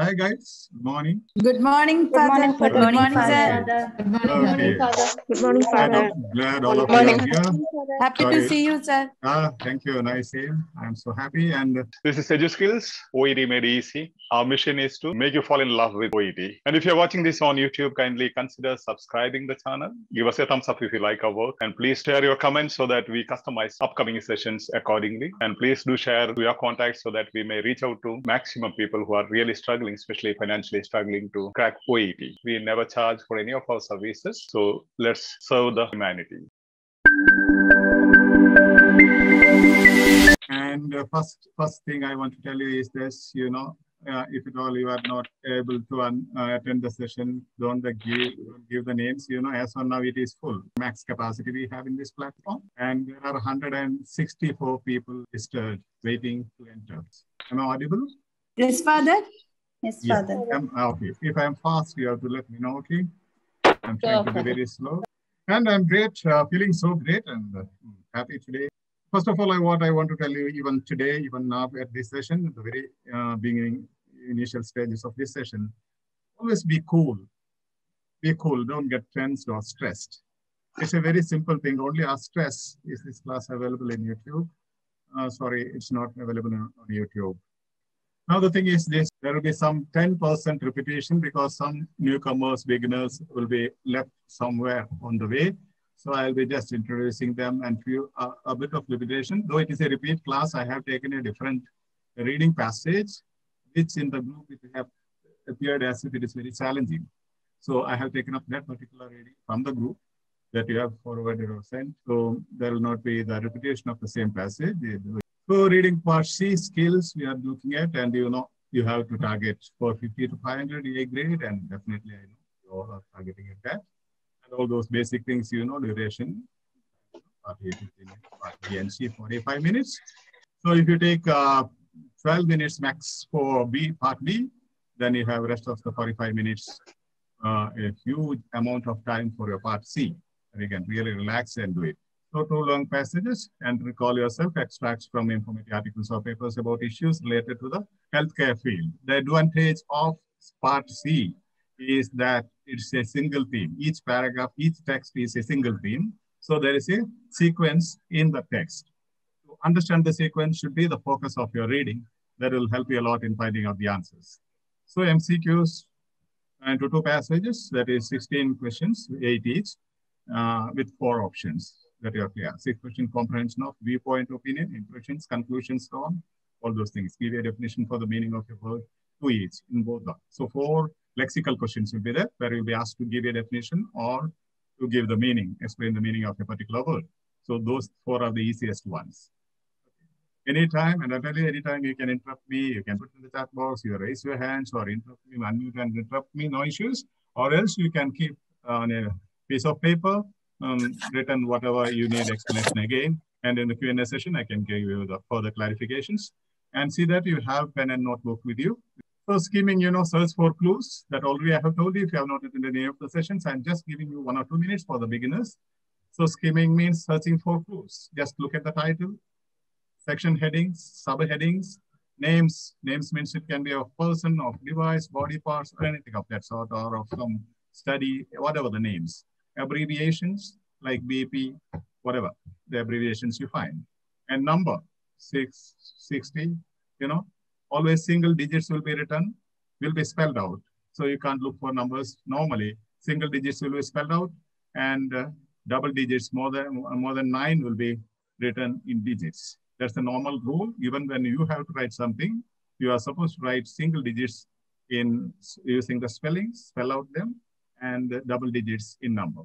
Hi guys, good morning. Good morning, Father. Good morning, sir. Father. Okay. Good morning, Glad, Father. glad all of you are here. Happy Sorry. to see you, sir. Ah, thank you. Nice name. I'm so happy. And This is EduSkills, OET made easy. Our mission is to make you fall in love with OET. And if you're watching this on YouTube, kindly consider subscribing the channel. Give us a thumbs up if you like our work. And please share your comments so that we customize upcoming sessions accordingly. And please do share to your contacts so that we may reach out to maximum people who are really struggling, especially financially struggling to crack OET. We never charge for any of our services. So let's serve the humanity. and uh, first first thing I want to tell you is this. You know, uh, if at all you are not able to un, uh, attend the session, don't uh, give give the names. You know, as of now it is full max capacity we have in this platform, and there are 164 people registered waiting to enter. Am I audible? Yes, Father. Yes, Yeah. Father. Um, okay. If I'm fast, you have to let me know, okay? I'm trying to be very slow. And I'm great, uh, feeling so great and uh, happy today. First of all, I, what I want to tell you, even today, even now at this session, the very uh, beginning, initial stages of this session, always be cool. Be cool. Don't get tensed or stressed. It's a very simple thing. Only our stress is this class available in YouTube. Uh, sorry, it's not available on on YouTube. Now the thing is this, there will be some 10% repetition because some newcomers, beginners will be left somewhere on the way. So I'll be just introducing them and few, uh, a bit of repetition. Though it is a repeat class, I have taken a different reading passage, which in the group it have appeared as if it is very challenging. So I have taken up that particular reading from the group that you have forwarded or sent. So there will not be the repetition of the same passage. So reading part C skills we are looking at, and you know you have to target 450 to 500 A grade, and definitely I know you all are targeting at that. And all those basic things, you know, duration, part A 15 minutes, part B and C 45 minutes. So if you take uh, 12 minutes max for B part B, then you have rest of the 45 minutes, uh, a huge amount of time for your part C. And you can really relax and do it. So two long passages and recall yourself extracts from informative articles or papers about issues related to the healthcare field. The advantage of part C is that it's a single theme. Each paragraph, each text is a single theme. So there is a sequence in the text. To understand the sequence should be the focus of your reading. That will help you a lot in finding out the answers. So MCQs into two passages, that is 16 questions, eight each, uh, with four options that you are clear. Six question comprehension of viewpoint, opinion, impressions, conclusions, so on, all those things. Give a definition for the meaning of your word to each in both. The, so four lexical questions will be there where you'll be asked to give a definition or to give the meaning, explain the meaning of a particular word. So those four are the easiest ones. Anytime, and I tell you, anytime you can interrupt me, you can put in the chat box, you raise your hands or interrupt me, unmute and interrupt me, no issues. Or else you can keep on a piece of paper um, written whatever you need explanation again. And in the Q&A session, I can give you the further clarifications. And see that you have pen and notebook with you. So skimming, you know, search for clues that already I have told you. If you have not attended any of the sessions, I'm just giving you one or two minutes for the beginners. So skimming means searching for clues. Just look at the title, section headings, subheadings, names. Names means it can be of person, of device, body parts, or anything of that sort, or of some study, whatever the names abbreviations like BP, whatever the abbreviations you find. And number, 660, you know, always single digits will be written, will be spelled out. So you can't look for numbers normally. Single digits will be spelled out and uh, double digits, more than, more than nine will be written in digits. That's the normal rule. Even when you have to write something, you are supposed to write single digits in using the spellings, spell out them, and double digits in number.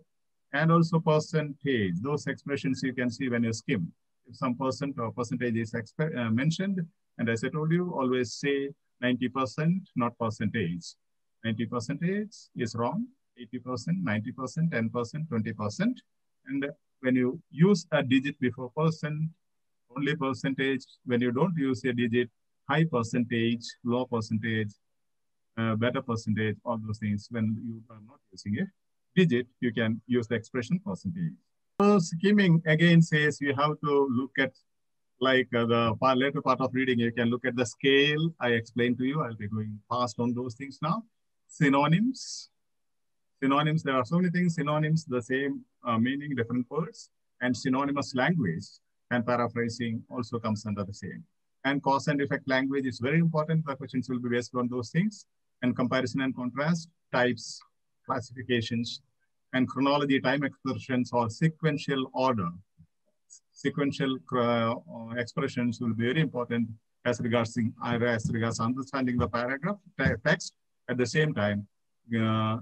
And also percentage, those expressions you can see when you skim. If some percent or percentage is uh, mentioned, and as I told you, always say 90%, not percentage. 90 percentage is wrong, 80%, 90%, 10%, 20%. And when you use a digit before percent, only percentage, when you don't use a digit, high percentage, low percentage, uh, better percentage, all those things. When you are not using a digit, you can use the expression percentage. So skimming again says you have to look at like uh, the part, later part of reading, you can look at the scale I explained to you. I'll be going fast on those things now. Synonyms. Synonyms, there are so many things. Synonyms, the same uh, meaning, different words. And synonymous language and paraphrasing also comes under the same. And cause and effect language is very important. The questions will be based on those things. And comparison and contrast, types, classifications, and chronology, time expressions, or sequential order. Sequential uh, expressions will be very important as regards, as regards understanding the paragraph text at the same time, uh,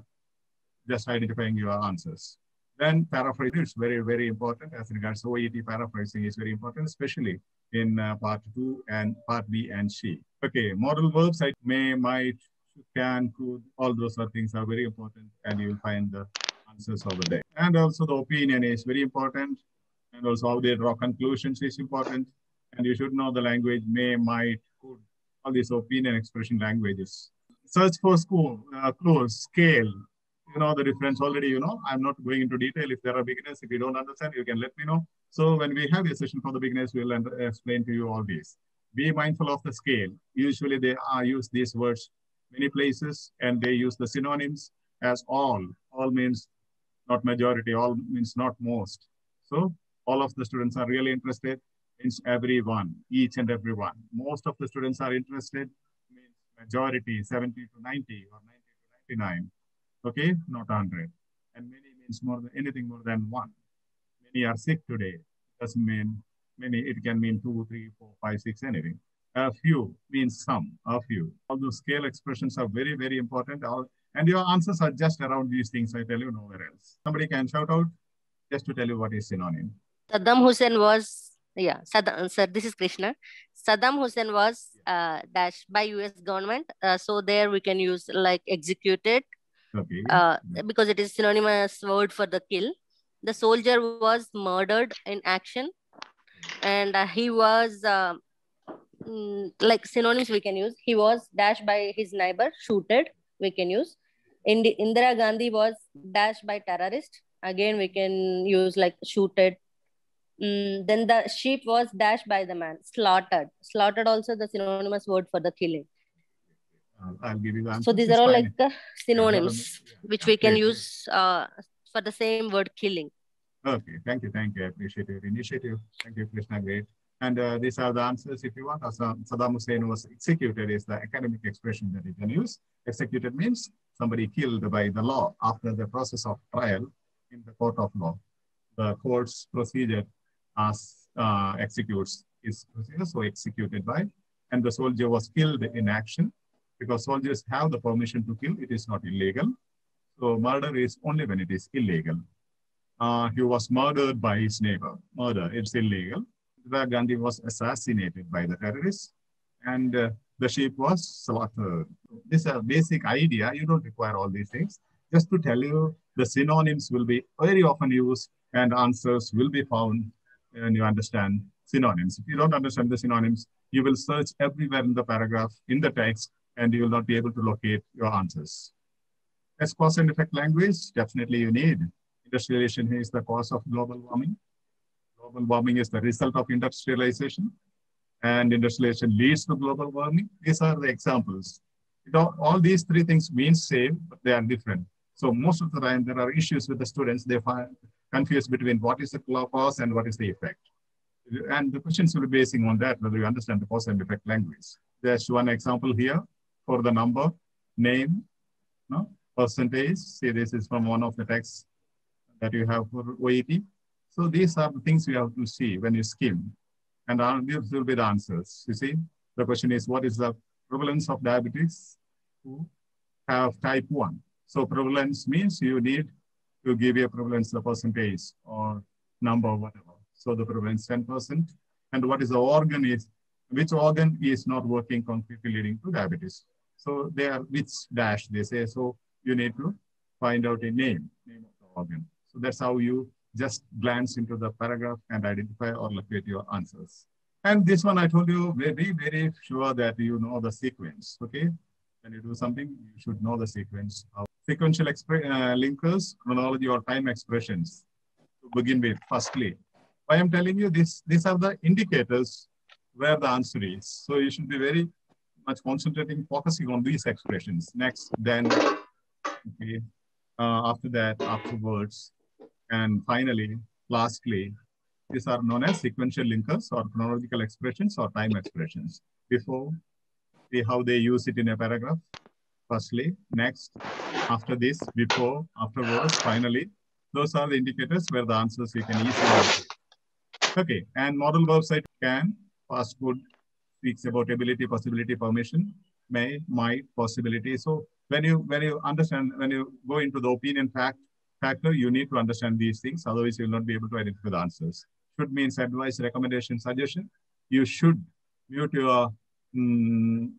just identifying your answers. Then paraphrasing is very, very important as regards OET paraphrasing is very important, especially in uh, part two and part B and C. Okay, modal verbs like may, might, can, could, all those are things are very important and you'll find the answers over there. And also the opinion is very important. And also how they draw conclusions is important. And you should know the language may, might, could, all these opinion expression languages. Search for school, uh, close, scale, you know the difference already, you know. I'm not going into detail. If there are beginners, if you don't understand, you can let me know. So when we have a session for the beginners, we'll explain to you all these. Be mindful of the scale. Usually they are use these words many places and they use the synonyms as all. All means not majority, all means not most. So all of the students are really interested, means everyone, each and every one. Most of the students are interested, means majority, 70 to 90 or 90 to 99 okay, not 100. And many means more than anything more than one. Many are sick today. Doesn't mean many, it can mean two, three, four, five, six, anything. A few means some, a few. All those scale expressions are very, very important. All, and your answers are just around these things, I tell you, nowhere else. Somebody can shout out just to tell you what is synonym. Saddam Hussein was, yeah, Saddam, sir, this is Krishna. Saddam Hussein was uh, dashed by US government. Uh, so there we can use like executed, Okay. uh, because it is synonymous word for the kill. The soldier was murdered in action, and uh, he was uh, mm, like synonyms we can use. He was dashed by his neighbor, shooted. We can use. Indi- Indira Gandhi was dashed by terrorist. Again, we can use like shooted. Mm, then the sheep was dashed by the man, slaughtered. Slaughtered also the synonymous word for the killing. Uh, I'll give you the. So these are all like the synonyms Yeah. which we can use uh, for the same word killing. Okay, thank you, thank you. I appreciate your initiative. Thank you, Krishna. Great. And uh, these are the answers if you want. Saddam Hussein was executed is the academic expression that you can use. Executed means somebody killed by the law after the process of trial in the court of law. The court's procedure as uh, executes is so executed by, and the soldier was killed in action because soldiers have the permission to kill. It is not illegal. So murder is only when it is illegal uh, he was murdered by his neighbor. Murder, it's illegal. Indira Gandhi was assassinated by the terrorists and uh, the sheep was slaughtered. This is a basic idea. You don't require all these things. Just to tell you, the synonyms will be very often used and answers will be found when you understand synonyms. If you don't understand the synonyms, you will search everywhere in the paragraph, in the text, and you will not be able to locate your answers. As cause and effect language, definitely you need industrialization is the cause of global warming. Global warming is the result of industrialization and industrialization leads to global warming. These are the examples. Know, all these three things mean same, but they are different. So most of the time there are issues with the students. They find confused between what is the cause and what is the effect. And the questions will be basing on that, whether you understand the cause and effect language. There's one example here for the number, name, no, percentage. See, this is from one of the texts that you have for OET. So these are the things you have to see when you skim. And uh, these will be the answers. You see, the question is, what is the prevalence of diabetes who have type 1? So prevalence means you need to give a prevalence, the percentage or number, whatever. So the prevalence 10%. And what is the organ is, which organ is not working concretely leading to diabetes. So they are which dash they say. So you need to find out a name, name of the organ. So that's how you just glance into the paragraph and identify or locate your answers. And this one I told you very, very sure that you know the sequence, okay? When you do something, you should know the sequence of sequential uh, linkers, chronology or time expressions to begin with, firstly. I'm telling you this, these are the indicators where the answer is. So you should be very much concentrating, focusing on these expressions. Next, then, okay, uh, after that, afterwards, and finally, lastly, these are known as sequential linkers or chronological expressions or time expressions. Before, see how they use it in a paragraph. Firstly, next, after this, before, afterwards, finally. Those are the indicators where the answers you can easily Okay, and modal verb site can, past good, speaks about ability, possibility, permission, may, might, possibility. So when you when you understand, when you go into the opinion fact factor, you need to understand these things. Otherwise, you will not be able to identify the answers. Should means advice, recommendation, suggestion. You should mute your mm,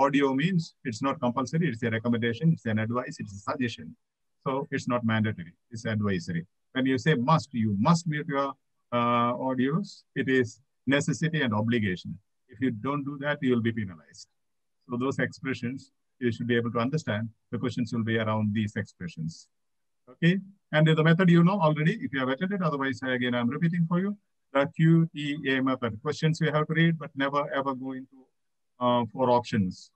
audio means it's not compulsory. It's a recommendation. It's an advice. It's a suggestion. So it's not mandatory. It's advisory. When you say must, you must mute your uh, audios. It is necessity and obligation. If you don't do that, you will be penalized. So those expressions, you should be able to understand. The questions will be around these expressions. Okay. And the method you know already, if you have attended, otherwise, again, I'm repeating for you. The QEA method. Questions you have to read, but never ever go into uh, for options,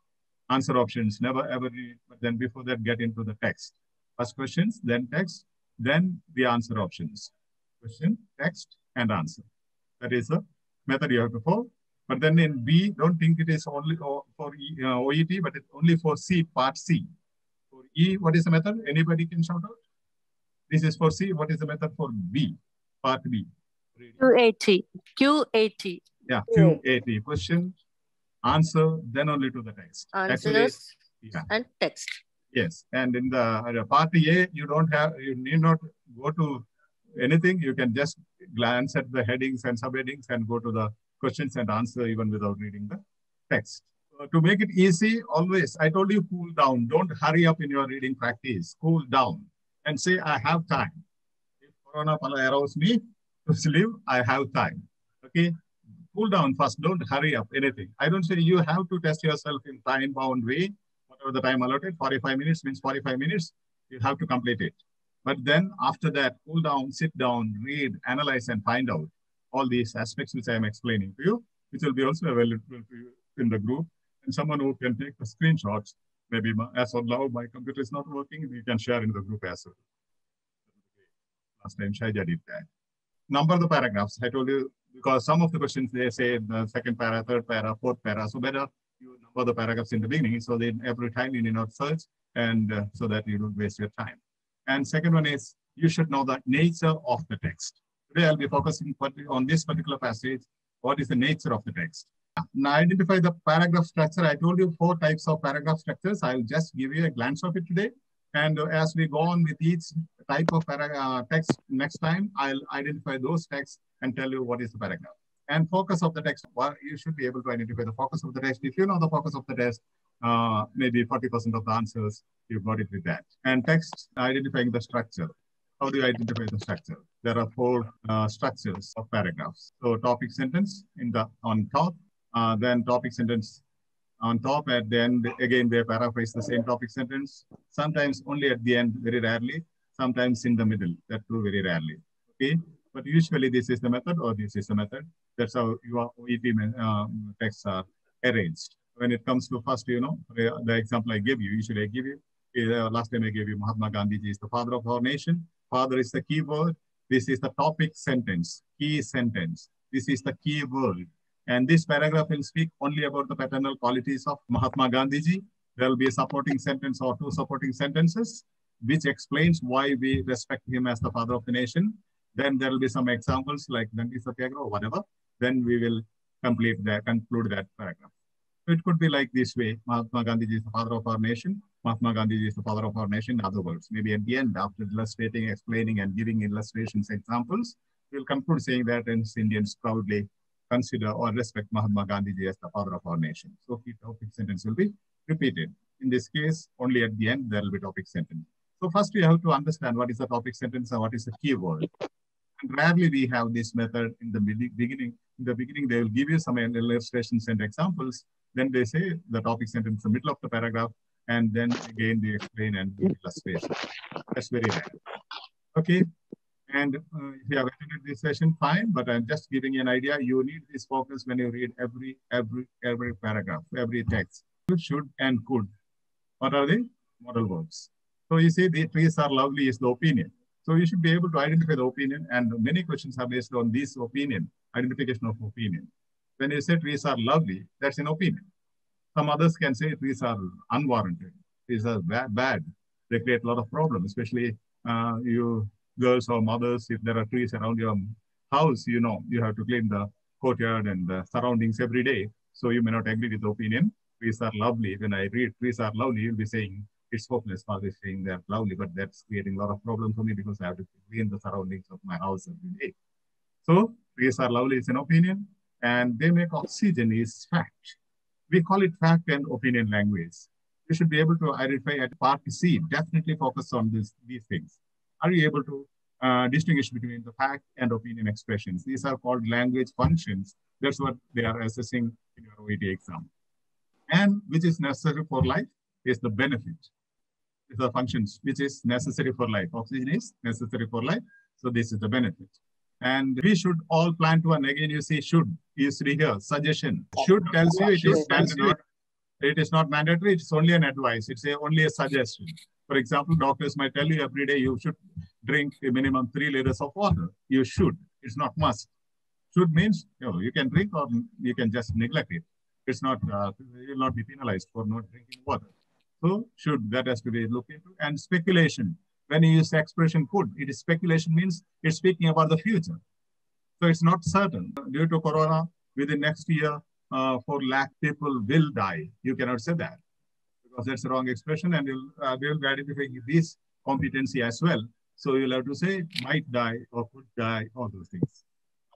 answer options, never ever read, but then before that, get into the text. First questions, then text, then the answer options. Question, text, and answer. That is the method you have to follow. But then in B, don't think it is only for e, uh, OET, but it's only for C, part C. For E, what is the method? Anybody can shout out? This is for C. What is the method for B, part B? QAT. QAT. Yeah, QAT. Question, answer, then only to the text. Answers Actually, yeah. and text. Yes, and in the uh, part A, you don't have, you need not go to anything. You can just glance at the headings and subheadings and go to the questions and answer even without reading the text. Uh, to make it easy, always, I told you cool down. Don't hurry up in your reading practice. Cool down and say, I have time. If Corona allows me to sleep, I have time. Okay? Cool down first. Don't hurry up anything. I don't say you have to test yourself in time-bound way. Whatever the time allotted, 45 minutes means 45 minutes. You have to complete it. But then after that, cool down, sit down, read, analyze, and find out all these aspects which I am explaining to you, which will be also available to you in the group. And someone who can take the screenshots, maybe as of now, my computer is not working, we can share in the group as well. Last time Shaija did that. Number the paragraphs. I told you, because some of the questions, they say the second para, third para, fourth para. So better you number the paragraphs in the beginning so that every time you need not search and uh, so that you don't waste your time. And second one is you should know the nature of the text. Today I'll be focusing on this particular passage. What is the nature of the text? Now identify the paragraph structure. I told you four types of paragraph structures. I'll just give you a glance of it today. And as we go on with each type of uh, text next time, I'll identify those texts and tell you what is the paragraph. And focus of the text, well, you should be able to identify the focus of the text. If you know the focus of the text, uh, maybe 40% of the answers, you got it with that. And text, identifying the structure. How do you identify the structure? There are four uh, structures of paragraphs. So topic sentence in the on top, uh, then topic sentence on top, and then again they paraphrase the same topic sentence. Sometimes only at the end, very rarely. Sometimes in the middle, that too very rarely. Okay, but usually this is the method or this is the method. That's how your OET um, texts are arranged when it comes to first, you know, the example I gave you, usually I give you, uh, last time I gave you Mahatma Gandhi is the father of our nation. Father is the key word. This is the topic sentence, key sentence. This is the key word. And this paragraph will speak only about the paternal qualities of Mahatma Gandhi. There will be a supporting sentence or two supporting sentences, which explains why we respect him as the father of the nation. Then there will be some examples like Dandi Satyagraha or whatever. Then we will complete that, conclude that paragraph. So it could be like this way. Mahatma Gandhi is the father of our nation. Mahatma Gandhi is the father of our nation. In other words, maybe at the end, after illustrating, explaining, and giving illustrations, examples, we'll conclude saying that and Indians proudly consider or respect Mahatma Gandhi as the father of our nation. So the topic sentence will be repeated. In this case, only at the end, there will be topic sentence. So first we have to understand what is the topic sentence and what is the keyword. And rarely we have this method in the beginning. In the beginning, they will give you some illustrations and examples. Then they say the topic sentence in the middle of the paragraph, and then again they explain and illustration. That's very rare. Okay. And uh, if you have attended this session, fine, but I'm just giving you an idea. You need this focus when you read every, every, every paragraph, every text. Should and could. What are the modal verbs? So you see the trees are lovely is the opinion. So you should be able to identify the opinion and many questions are based on this opinion, identification of opinion. When you say trees are lovely, that's an opinion. Some others can say trees are unwarranted. Trees are bad. They create a lot of problems, especially uh, you girls or mothers, if there are trees around your house, you know, you have to clean the courtyard and the surroundings every day. So you may not agree with the opinion. Trees are lovely. When I read trees are lovely, you'll be saying it's hopeless. Father is saying they're lovely, but that's creating a lot of problems for me because I have to clean the surroundings of my house every day. So trees are lovely is an opinion and they make oxygen is fact. We call it fact and opinion language. You should be able to identify at part C, definitely focus on this, these things. Are you able to uh, distinguish between the fact and opinion expressions? These are called language functions. That's what they are assessing in your OET exam. And which is necessary for life is the benefit. These are functions which is necessary for life. Oxygen is necessary for life. So this is the benefit. And we should all plan to, and again you see should is here, suggestion. Should tells you it is mandatory. It is not mandatory, it's only an advice. It's a, only a suggestion. For example, doctors might tell you every day you should drink a minimum three liters of water. You should, it's not must. Should means you, know, you can drink or you can just neglect it. It's not, uh, you will not be penalized for not drinking water. So should, that has to be looked into. And speculation, when you use the expression could, it is speculation means it's speaking about the future. So it's not certain. Due to Corona, within next year, uh, 4 lakh people will die. You cannot say that because that's the wrong expression and you'll, uh, they will be identifying this competency as well. So you'll have to say might die or could die, all those things.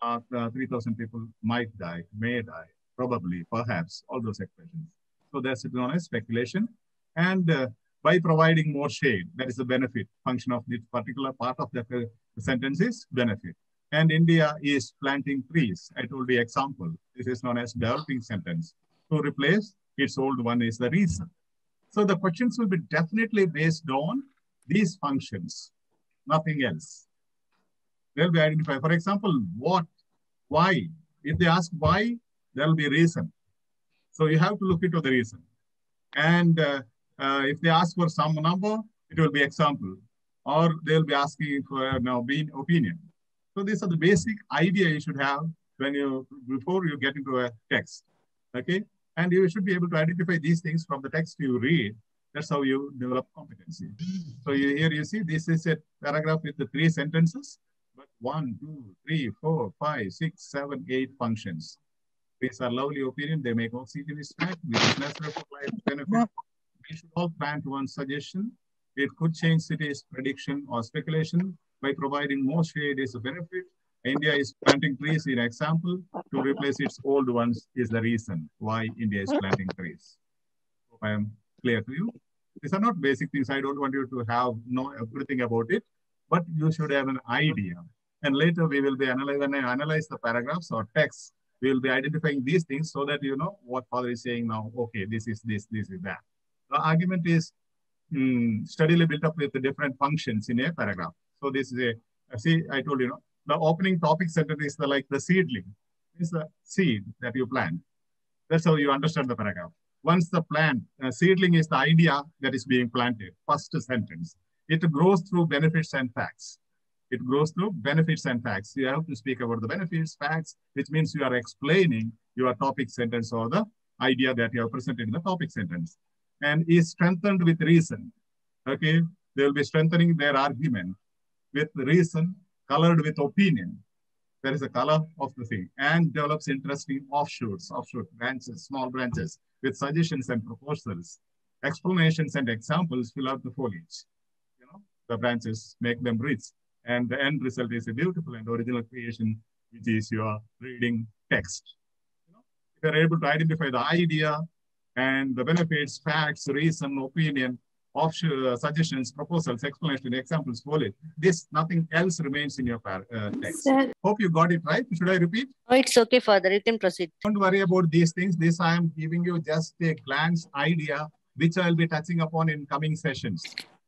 Uh, uh 3,000 people might die, may die, probably, perhaps, all those expressions. So that's known as speculation. And uh, by providing more shade, that is the benefit function of this particular part of the, the sentence is benefit. And India is planting trees. I told the example. This is known as developing sentence. To replace its old one is the reason. So the questions will be definitely based on these functions, nothing else. They'll be identified. For example, what, why. If they ask why, there'll be reason. So you have to look into the reason. And uh, uh, if they ask for some number, it will be example, or they'll be asking for being opinion. So these are the basic idea you should have when you before you get into a text. Okay, and you should be able to identify these things from the text you read. That's how you develop competency. So you, here you see this is a paragraph with the three sentences, but one, two, three, four, five, six, seven, eight functions. These are lovely opinion. They make oxygen is which is necessary for life benefit we should all plan to one suggestion. It could change city's prediction or speculation by providing more shade is a benefit. India is planting trees in example to replace its old ones is the reason why India is planting trees. Hope I am clear to you. These are not basic things. I don't want you to have know everything about it, but you should have an idea. And later we will be analyzing when I analyze the paragraphs or text, we will be identifying these things so that you know what father is saying now. Okay, this is this, this is that. The argument is um, steadily built up with the different functions in a paragraph. So this is a, see, I told you, know, the opening topic sentence is the, like the seedling. It's the seed that you plant. That's how you understand the paragraph. Once the plant, uh, seedling is the idea that is being planted, first sentence. It grows through benefits and facts. It grows through benefits and facts. You have to speak about the benefits, facts, which means you are explaining your topic sentence or the idea that you have presented in the topic sentence and is strengthened with reason. Okay, they will be strengthening their argument with reason, colored with opinion. There is a color of the thing and develops interesting offshoots, offshoot branches, small branches with suggestions and proposals, explanations and examples fill out the foliage. You know, the branches make them rich and the end result is a beautiful and original creation, which is your reading text. You know, if you're able to identify the idea, and the benefits, facts, reason, opinion, offshore uh, suggestions, proposals, explanation, examples, it. This, nothing else remains in your uh, text. Sir. Hope you got it right. Should I repeat? Oh, it's okay, Father. You can proceed. Don't worry about these things. This I am giving you just a glance idea, which I'll be touching upon in coming sessions.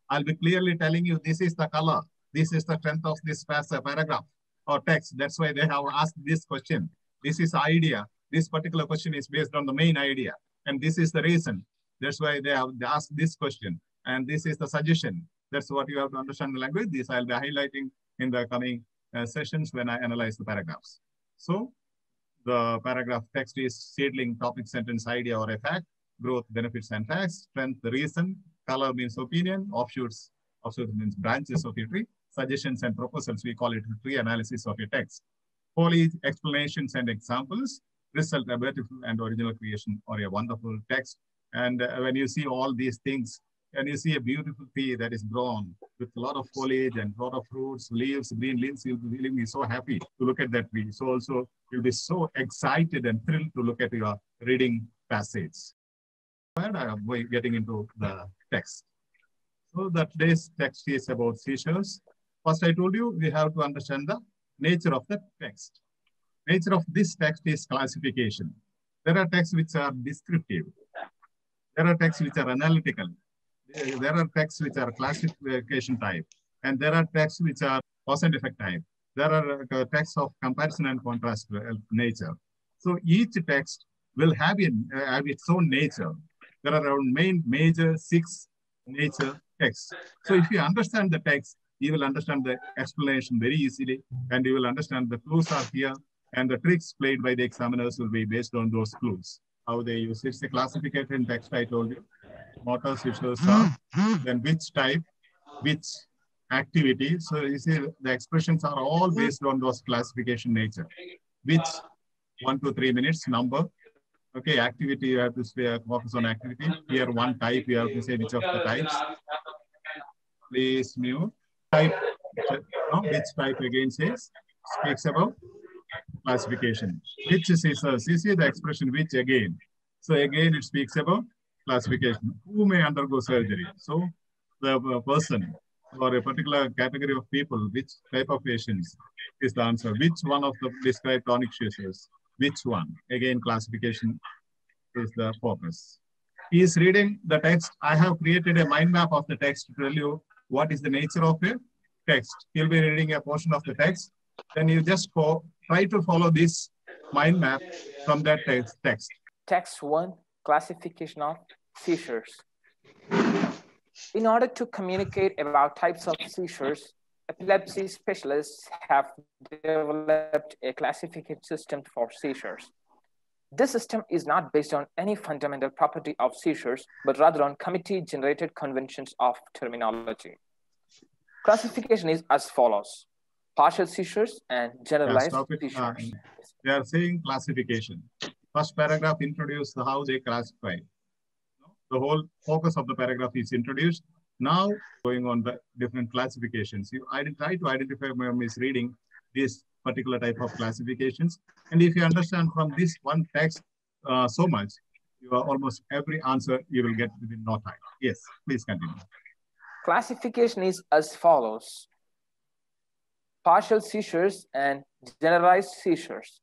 I'll be clearly telling you this is the color. This is the strength of this paragraph or text. That's why they have asked this question. This is idea. This particular question is based on the main idea. And this is the reason. That's why they have asked this question. And this is the suggestion. That's what you have to understand the language. This I'll be highlighting in the coming uh, sessions when I analyze the paragraphs. So the paragraph text is seedling, topic, sentence, idea, or a fact, growth, benefits, and facts, strength, the reason, color means opinion, offshoots, offshoots means branches of a tree, suggestions and proposals, we call it tree analysis of a text. Foliage, explanations and examples, result, a beautiful and original creation or a wonderful text. And uh, when you see all these things, and you see a beautiful tree that is grown with a lot of foliage and a lot of fruits, leaves, green leaves, you'll be so happy to look at that tree. So also you'll be so excited and thrilled to look at your reading passage. And I'm getting into the text. So the today's text is about seizures. First, I told you we have to understand the nature of the text. Nature of this text is classification. There are texts which are descriptive. There are texts which are analytical. There are texts which are classification type. And there are texts which are cause and effect type. There are uh, texts of comparison and contrast uh, nature. So each text will have, in, uh, have its own nature. There are around main major six nature texts. So if you understand the text, you will understand the explanation very easily, and you will understand the clues are here, and the tricks played by the examiners will be based on those clues. How they use it's a classification text, I told you. Motor seizures are, then which type, which activity. So you see the expressions are all hmm. based on those classification nature. Which one to three minutes number. Okay, activity, you have to say, uh, focus on activity. Here one type, you have to say which of the types. Please mute type, no, which type again says, speaks about classification. Which is, uh, you see the expression which again. So again, it speaks about classification. Who may undergo surgery? So the person or a particular category of people, which type of patients is the answer. Which one of the described tonic seizures? Which one? Again, classification is the focus. He is reading the text. I have created a mind map of the text to tell you what is the nature of a text. He'll be reading a portion of the text. Then you just go, try to follow this mind map from that text. Text one, classification of seizures. In order to communicate about types of seizures, epilepsy specialists have developed a classification system for seizures. This system is not based on any fundamental property of seizures, but rather on committee-generated conventions of terminology. Classification is as follows. Partial seizures and generalized yeah, seizures. Uh, they are saying classification. First paragraph introduces how they classify. The whole focus of the paragraph is introduced. Now, going on the different classifications, you try to identify my misreading this particular type of classifications. And if you understand from this one text uh, so much, you are almost every answer you will get within no time. Yes, please continue. Classification is as follows. Partial seizures and generalized seizures.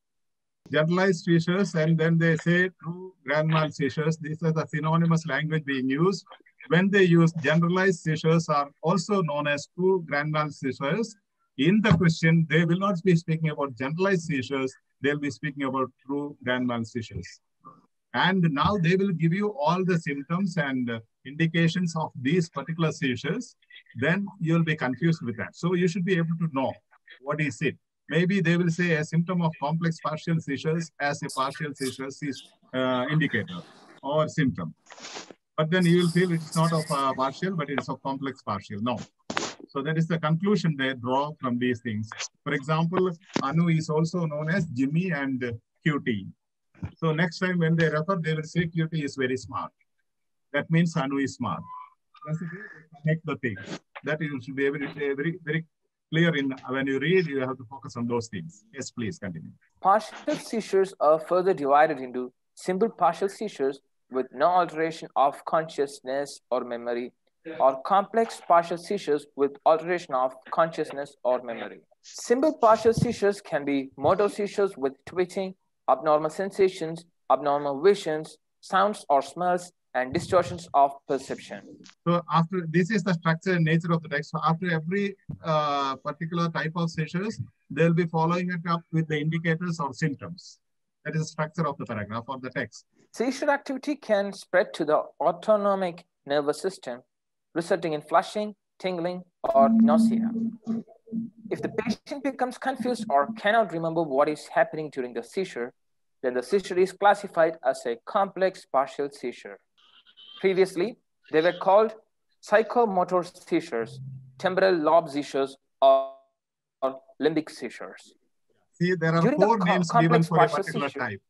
Generalized seizures, and then they say true grand mal seizures. This is a synonymous language being used. When they use generalized seizures are also known as true grand mal seizures, in the question, they will not be speaking about generalized seizures. They'll be speaking about true grand mal seizures. And now they will give you all the symptoms and indications of these particular seizures. Then you'll be confused with that. So you should be able to know what is it. Maybe they will say a symptom of complex partial seizures as a partial seizures is uh, indicator or symptom. But then you will feel it's not of uh, partial, but it's of complex partial. No, so that is the conclusion they draw from these things. For example, Anu is also known as Jimmy and Cutie. So next time when they refer, they will say Cutie is very smart. That means Anu is smart. connect the things. That is should be very, very, very clear in when you read, you have to focus on those things. Yes, please continue. Partial seizures are further divided into simple partial seizures with no alteration of consciousness or memory or complex partial seizures with alteration of consciousness or memory. Simple partial seizures can be motor seizures with twitching, abnormal sensations, abnormal visions, sounds or smells, and distortions of perception. So after this is the structure and nature of the text. So after every uh, particular type of seizures, they'll be following it up with the indicators or symptoms. That is the structure of the paragraph or the text. Seizure activity can spread to the autonomic nervous system, resulting in flushing, tingling, or nausea. If the patient becomes confused or cannot remember what is happening during the seizure, then the seizure is classified as a complex partial seizure. Previously, they were called psychomotor seizures, temporal lobe seizures, or, or limbic seizures. See, there are During the four co- names given for a particular seizure. type.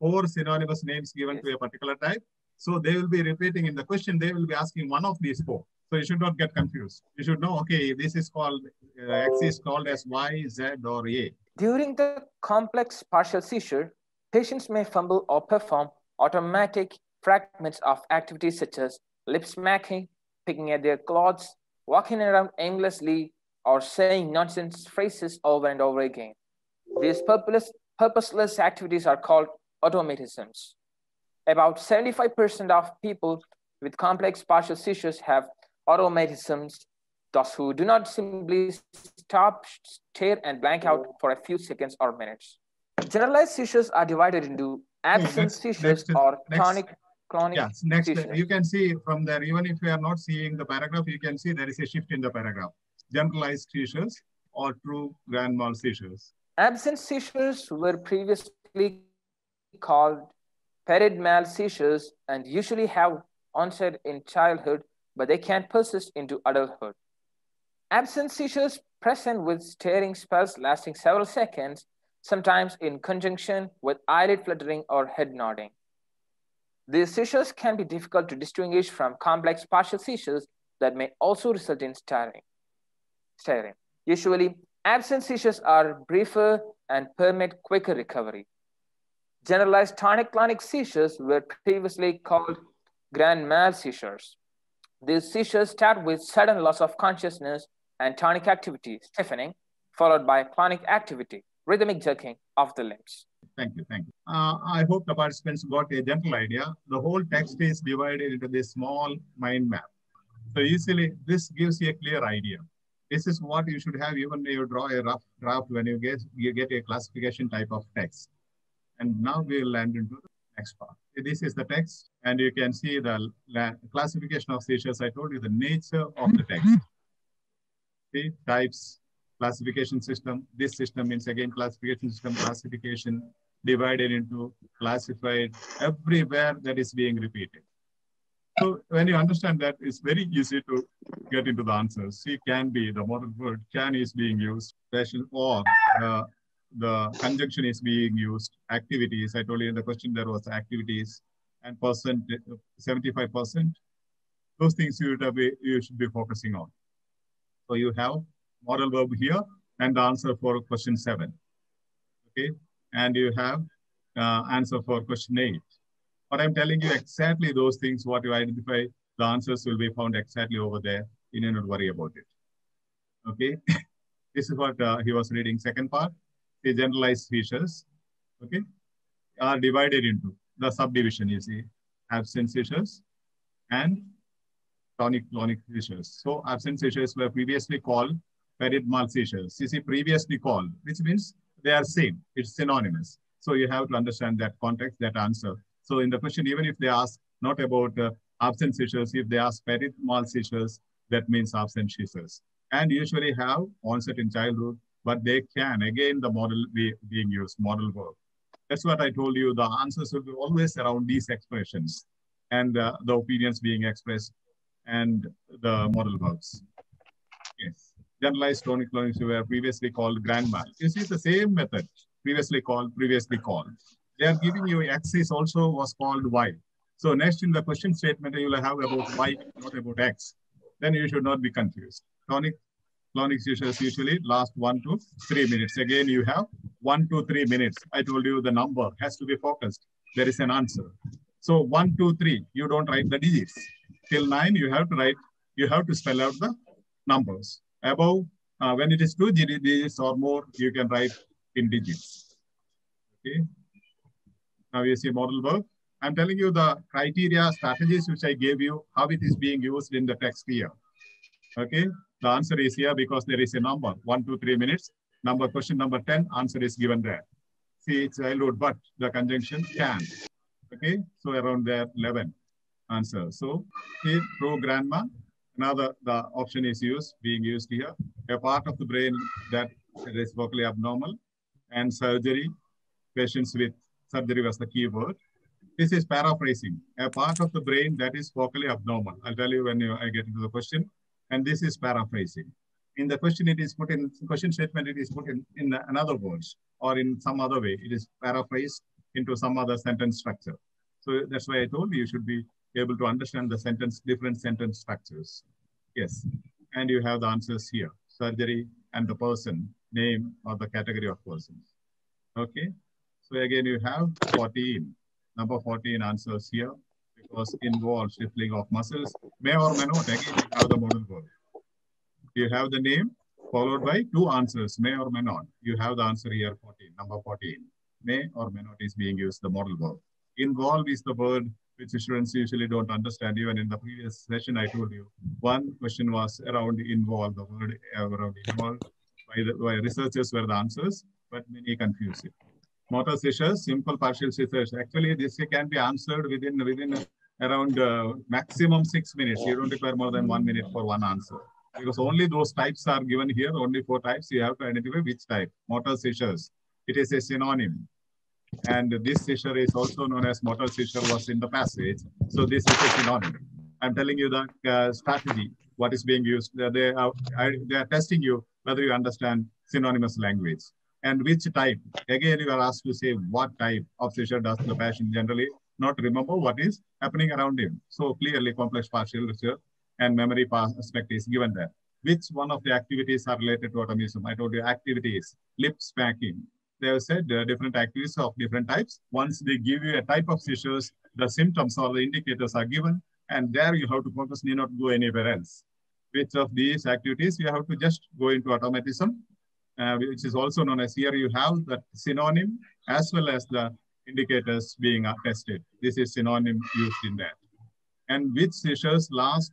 Four synonymous names given to a particular type. So they will be repeating in the question, they will be asking one of these four. So you should not get confused. You should know, okay, this is called, uh, X is called as Y, Z, or A. During the complex partial seizure, patients may fumble or perform automatic fragments of activities such as lip smacking, picking at their clothes, walking around aimlessly, or saying nonsense phrases over and over again. These purposeless, purposeless activities are called automatisms. About 75% of people with complex partial seizures have automatisms, those who do not simply stop, stare, and blank out for a few seconds or minutes. Generalized seizures are divided into absent seizures or tonic Yes, next, you can see from there, even if you are not seeing the paragraph, you can see there is a shift in the paragraph. Generalized seizures or true grand mal seizures. Absent seizures were previously called petit mal seizures and usually have onset in childhood, but they can persist into adulthood. Absent seizures present with staring spells lasting several seconds, sometimes in conjunction with eyelid fluttering or head nodding. These seizures can be difficult to distinguish from complex partial seizures that may also result in staring. staring. Usually, absent seizures are briefer and permit quicker recovery. Generalized tonic-clonic seizures were previously called grand mal seizures. These seizures start with sudden loss of consciousness and tonic activity, stiffening, followed by clonic activity, rhythmic jerking of the limbs. Thank you, thank you. Uh, I hope the participants got a general idea. The whole text is divided into this small mind map. So easily, this gives you a clear idea. This is what you should have even you draw a rough draft when you get, you get a classification type of text. And now we'll land into the next part. This is the text, and you can see the la- classification of seizures. I told you the nature of the text. See, types, classification system. This system means again classification system, classification divided into classified everywhere that is being repeated. So when you understand that, it's very easy to get into the answers. See, can be the model word can is being used, special or uh, the conjunction is being used, activities. I told you in the question there was activities and percent, 75%. Those things you, you should be focusing on. So you have modal verb here and the answer for question seven. Okay, and you have uh, answer for question eight. But I'm telling you exactly those things, what you identify, the answers will be found exactly over there. You need not worry about it. Okay, this is what uh, he was reading. Second part, the generalized features, okay, are divided into the subdivision, you see, absent seizures and tonic clonic seizures. So absent seizures were previously called seizures. You see, previously called, which means they are same. It's synonymous. So you have to understand that context, that answer. So in the question, even if they ask not about uh, absent seizures, if they ask petit mal seizures, that means absent seizures. And usually have onset in childhood, but they can, again, the model be, being used, modal verb. That's what I told you. The answers will be always around these expressions and uh, the opinions being expressed and the model verbs. Yes. Generalized tonic clonics were previously called grand mal. You see the same method, previously called, previously called. They are giving you X also was called Y. So next in the question statement, you will have about Y, not about X. Then you should not be confused. Clonic seizures usually last one to three minutes. Again, you have one to three minutes. I told you the number has to be focused. There is an answer. So one, two, three, you don't write the digits. Till nine, you have to write, you have to spell out the numbers. Above, uh, when it is two digits or more, you can write in digits. Okay. Now you see model work. I'm telling you the criteria, strategies which I gave you, how it is being used in the text here. Okay, the answer is here because there is a number, one, two, three minutes. Number question number 10, answer is given there. See, it's childhood, but the conjunction can. Okay, so around there, 11 answer. So here, pro grandma, another, the option is used, being used here. A part of the brain that is vocally abnormal and surgery, patients with surgery was the key word. This is paraphrasing, a part of the brain that is vocally abnormal. I'll tell you when you, I get into the question. And this is paraphrasing. In the question, it is put in question statement, it is put in, in another words or in some other way. It is paraphrased into some other sentence structure. So that's why I told you, you should be able to understand the sentence, different sentence structures. Yes. And you have the answers here, surgery and the person, name or the category of persons. Okay. So again, you have 14, number 14 answers here because involves stifling of muscles, may or may not, again, you have the modal verb. You have the name followed by two answers, may or may not. You have the answer here, 14, number 14. May or may not is being used, the modal verb. Involve is the word which students usually don't understand. Even in the previous session, I told you, one question was around involve, the word around involve. By, the, by researchers were the answers, but many confuse it. Motor seizures, simple partial seizures. Actually, this can be answered within within around uh, maximum six minutes. You don't require more than one minute for one answer. Because only those types are given here, only four types. You have to identify which type. Motor seizures. It is a synonym. And this seizure is also known as motor seizure was in the passage. So this is a synonym. I'm telling you the uh, strategy, what is being used. They are, they are testing you whether you understand synonymous language. And which type? Again, you are asked to say what type of seizure does the patient generally not remember what is happening around him. So clearly complex partial seizure and memory aspect is given there. Which one of the activities are related to automatism? I told you activities, lip smacking. They have said uh, different activities of different types. Once they give you a type of seizures, the symptoms or the indicators are given, and there you have to focus, need not go anywhere else. Which of these activities you have to just go into automatism, uh, which is also known as here you have the synonym as well as the indicators being tested. This is synonym used in that. And which seizures last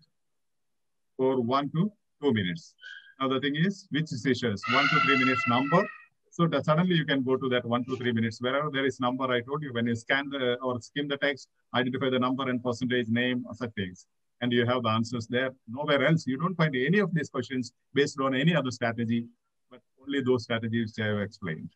for one to two minutes. Now the thing is, which seizures, one to three minutes number. So that suddenly you can go to that one to three minutes. Wherever there is number, I told you, when you scan the or skim the text, identify the number and percentage, name, such things. And you have the answers there. Nowhere else. You don't find any of these questions based on any other strategy, but only those strategies I have explained.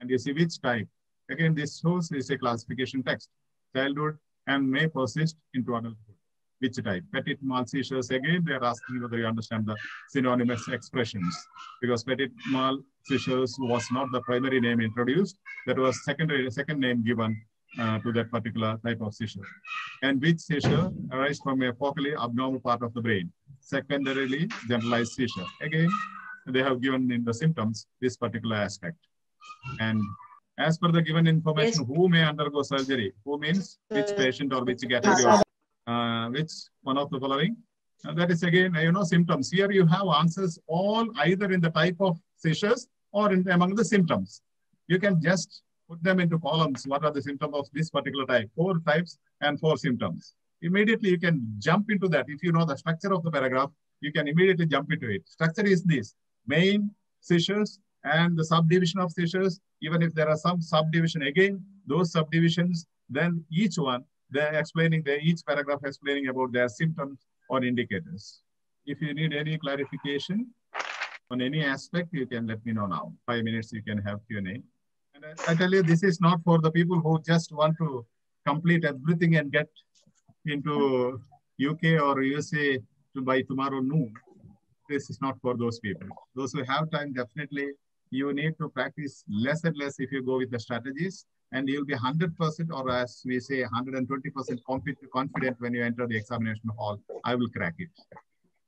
And you see which type. Again, this shows is a classification text. Childhood and may persist into adulthood. Which type? Petit mal seizures, again, they're asking whether you understand the synonymous expressions. Because petit mal seizures was not the primary name introduced. That was secondary, second name given uh, to that particular type of seizure. And which seizure arises from a focally abnormal part of the brain. Secondarily, generalized seizure. Again, they have given in the symptoms this particular aspect. And as per the given information, yes. who may undergo surgery? Who means which patient or which category? Uh, which one of the following? Uh, that is again, you know, symptoms. Here you have answers all either in the type of seizures or in, among the symptoms. You can just put them into columns. What are the symptoms of this particular type? Four types and four symptoms. Immediately you can jump into that. If you know the structure of the paragraph, you can immediately jump into it. Structure is this, main seizures and the subdivision of seizures. Even if there are some subdivision again, those subdivisions, then each one, they're explaining, they each paragraph explaining about their symptoms or indicators. If you need any clarification on any aspect, you can let me know now. Five minutes, you can have Q&A. And I, I tell you, this is not for the people who just want to complete everything and get into UK or USA to by tomorrow noon. This is not for those people. Those who have time, definitely you need to practice less and less if you go with the strategies and you'll be 100% or as we say 120% confident when you enter the examination hall, I will crack it.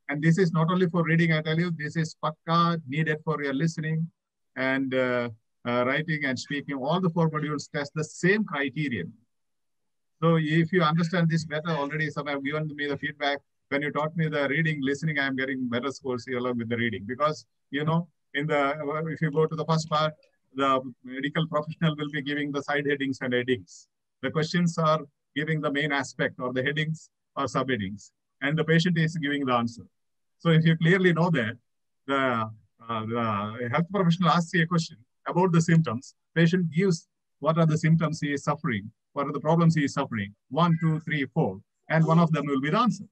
And this is not only for reading, I tell you, this is pakka needed for your listening and uh, uh, writing and speaking. All the four modules test the same criterion. So if you understand this better already, some have given me the feedback. When you taught me the reading, listening, I'm getting better scores along with the reading because, you know, in the, if you go to the first part, the medical professional will be giving the side headings and headings. The questions are giving the main aspect or the headings or subheadings, and the patient is giving the answer. So if you clearly know that, the, uh, the health professional asks you a question about the symptoms, patient gives what are the symptoms he is suffering, what are the problems he is suffering, one, two, three, four, and one of them will be the answer.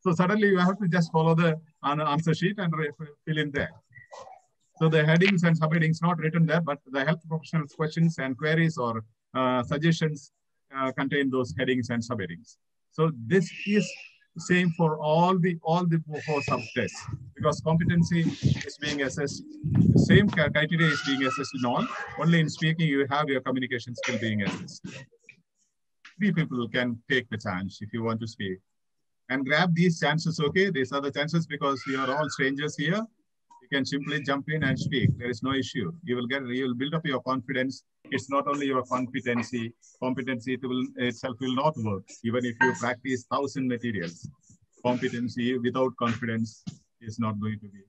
So suddenly you have to just follow the answer sheet and fill in there. So the headings and subheadings not written there, but the health professionals questions and queries or uh, suggestions uh, contain those headings and subheadings. So this is same for all the all the four subtests because competency is being assessed. The same criteria is being assessed in all. Only in speaking you have your communication skill being assessed. Three people can take the chance if you want to speak and grab these chances. Okay, these are the chances because we are all strangers here. Can simply jump in and speak. There is no issue. You will get, you will build up your confidence. It's not only your competency. Competency it will, itself will not work, even if you practice thousand materials. Competency without confidence is not going to be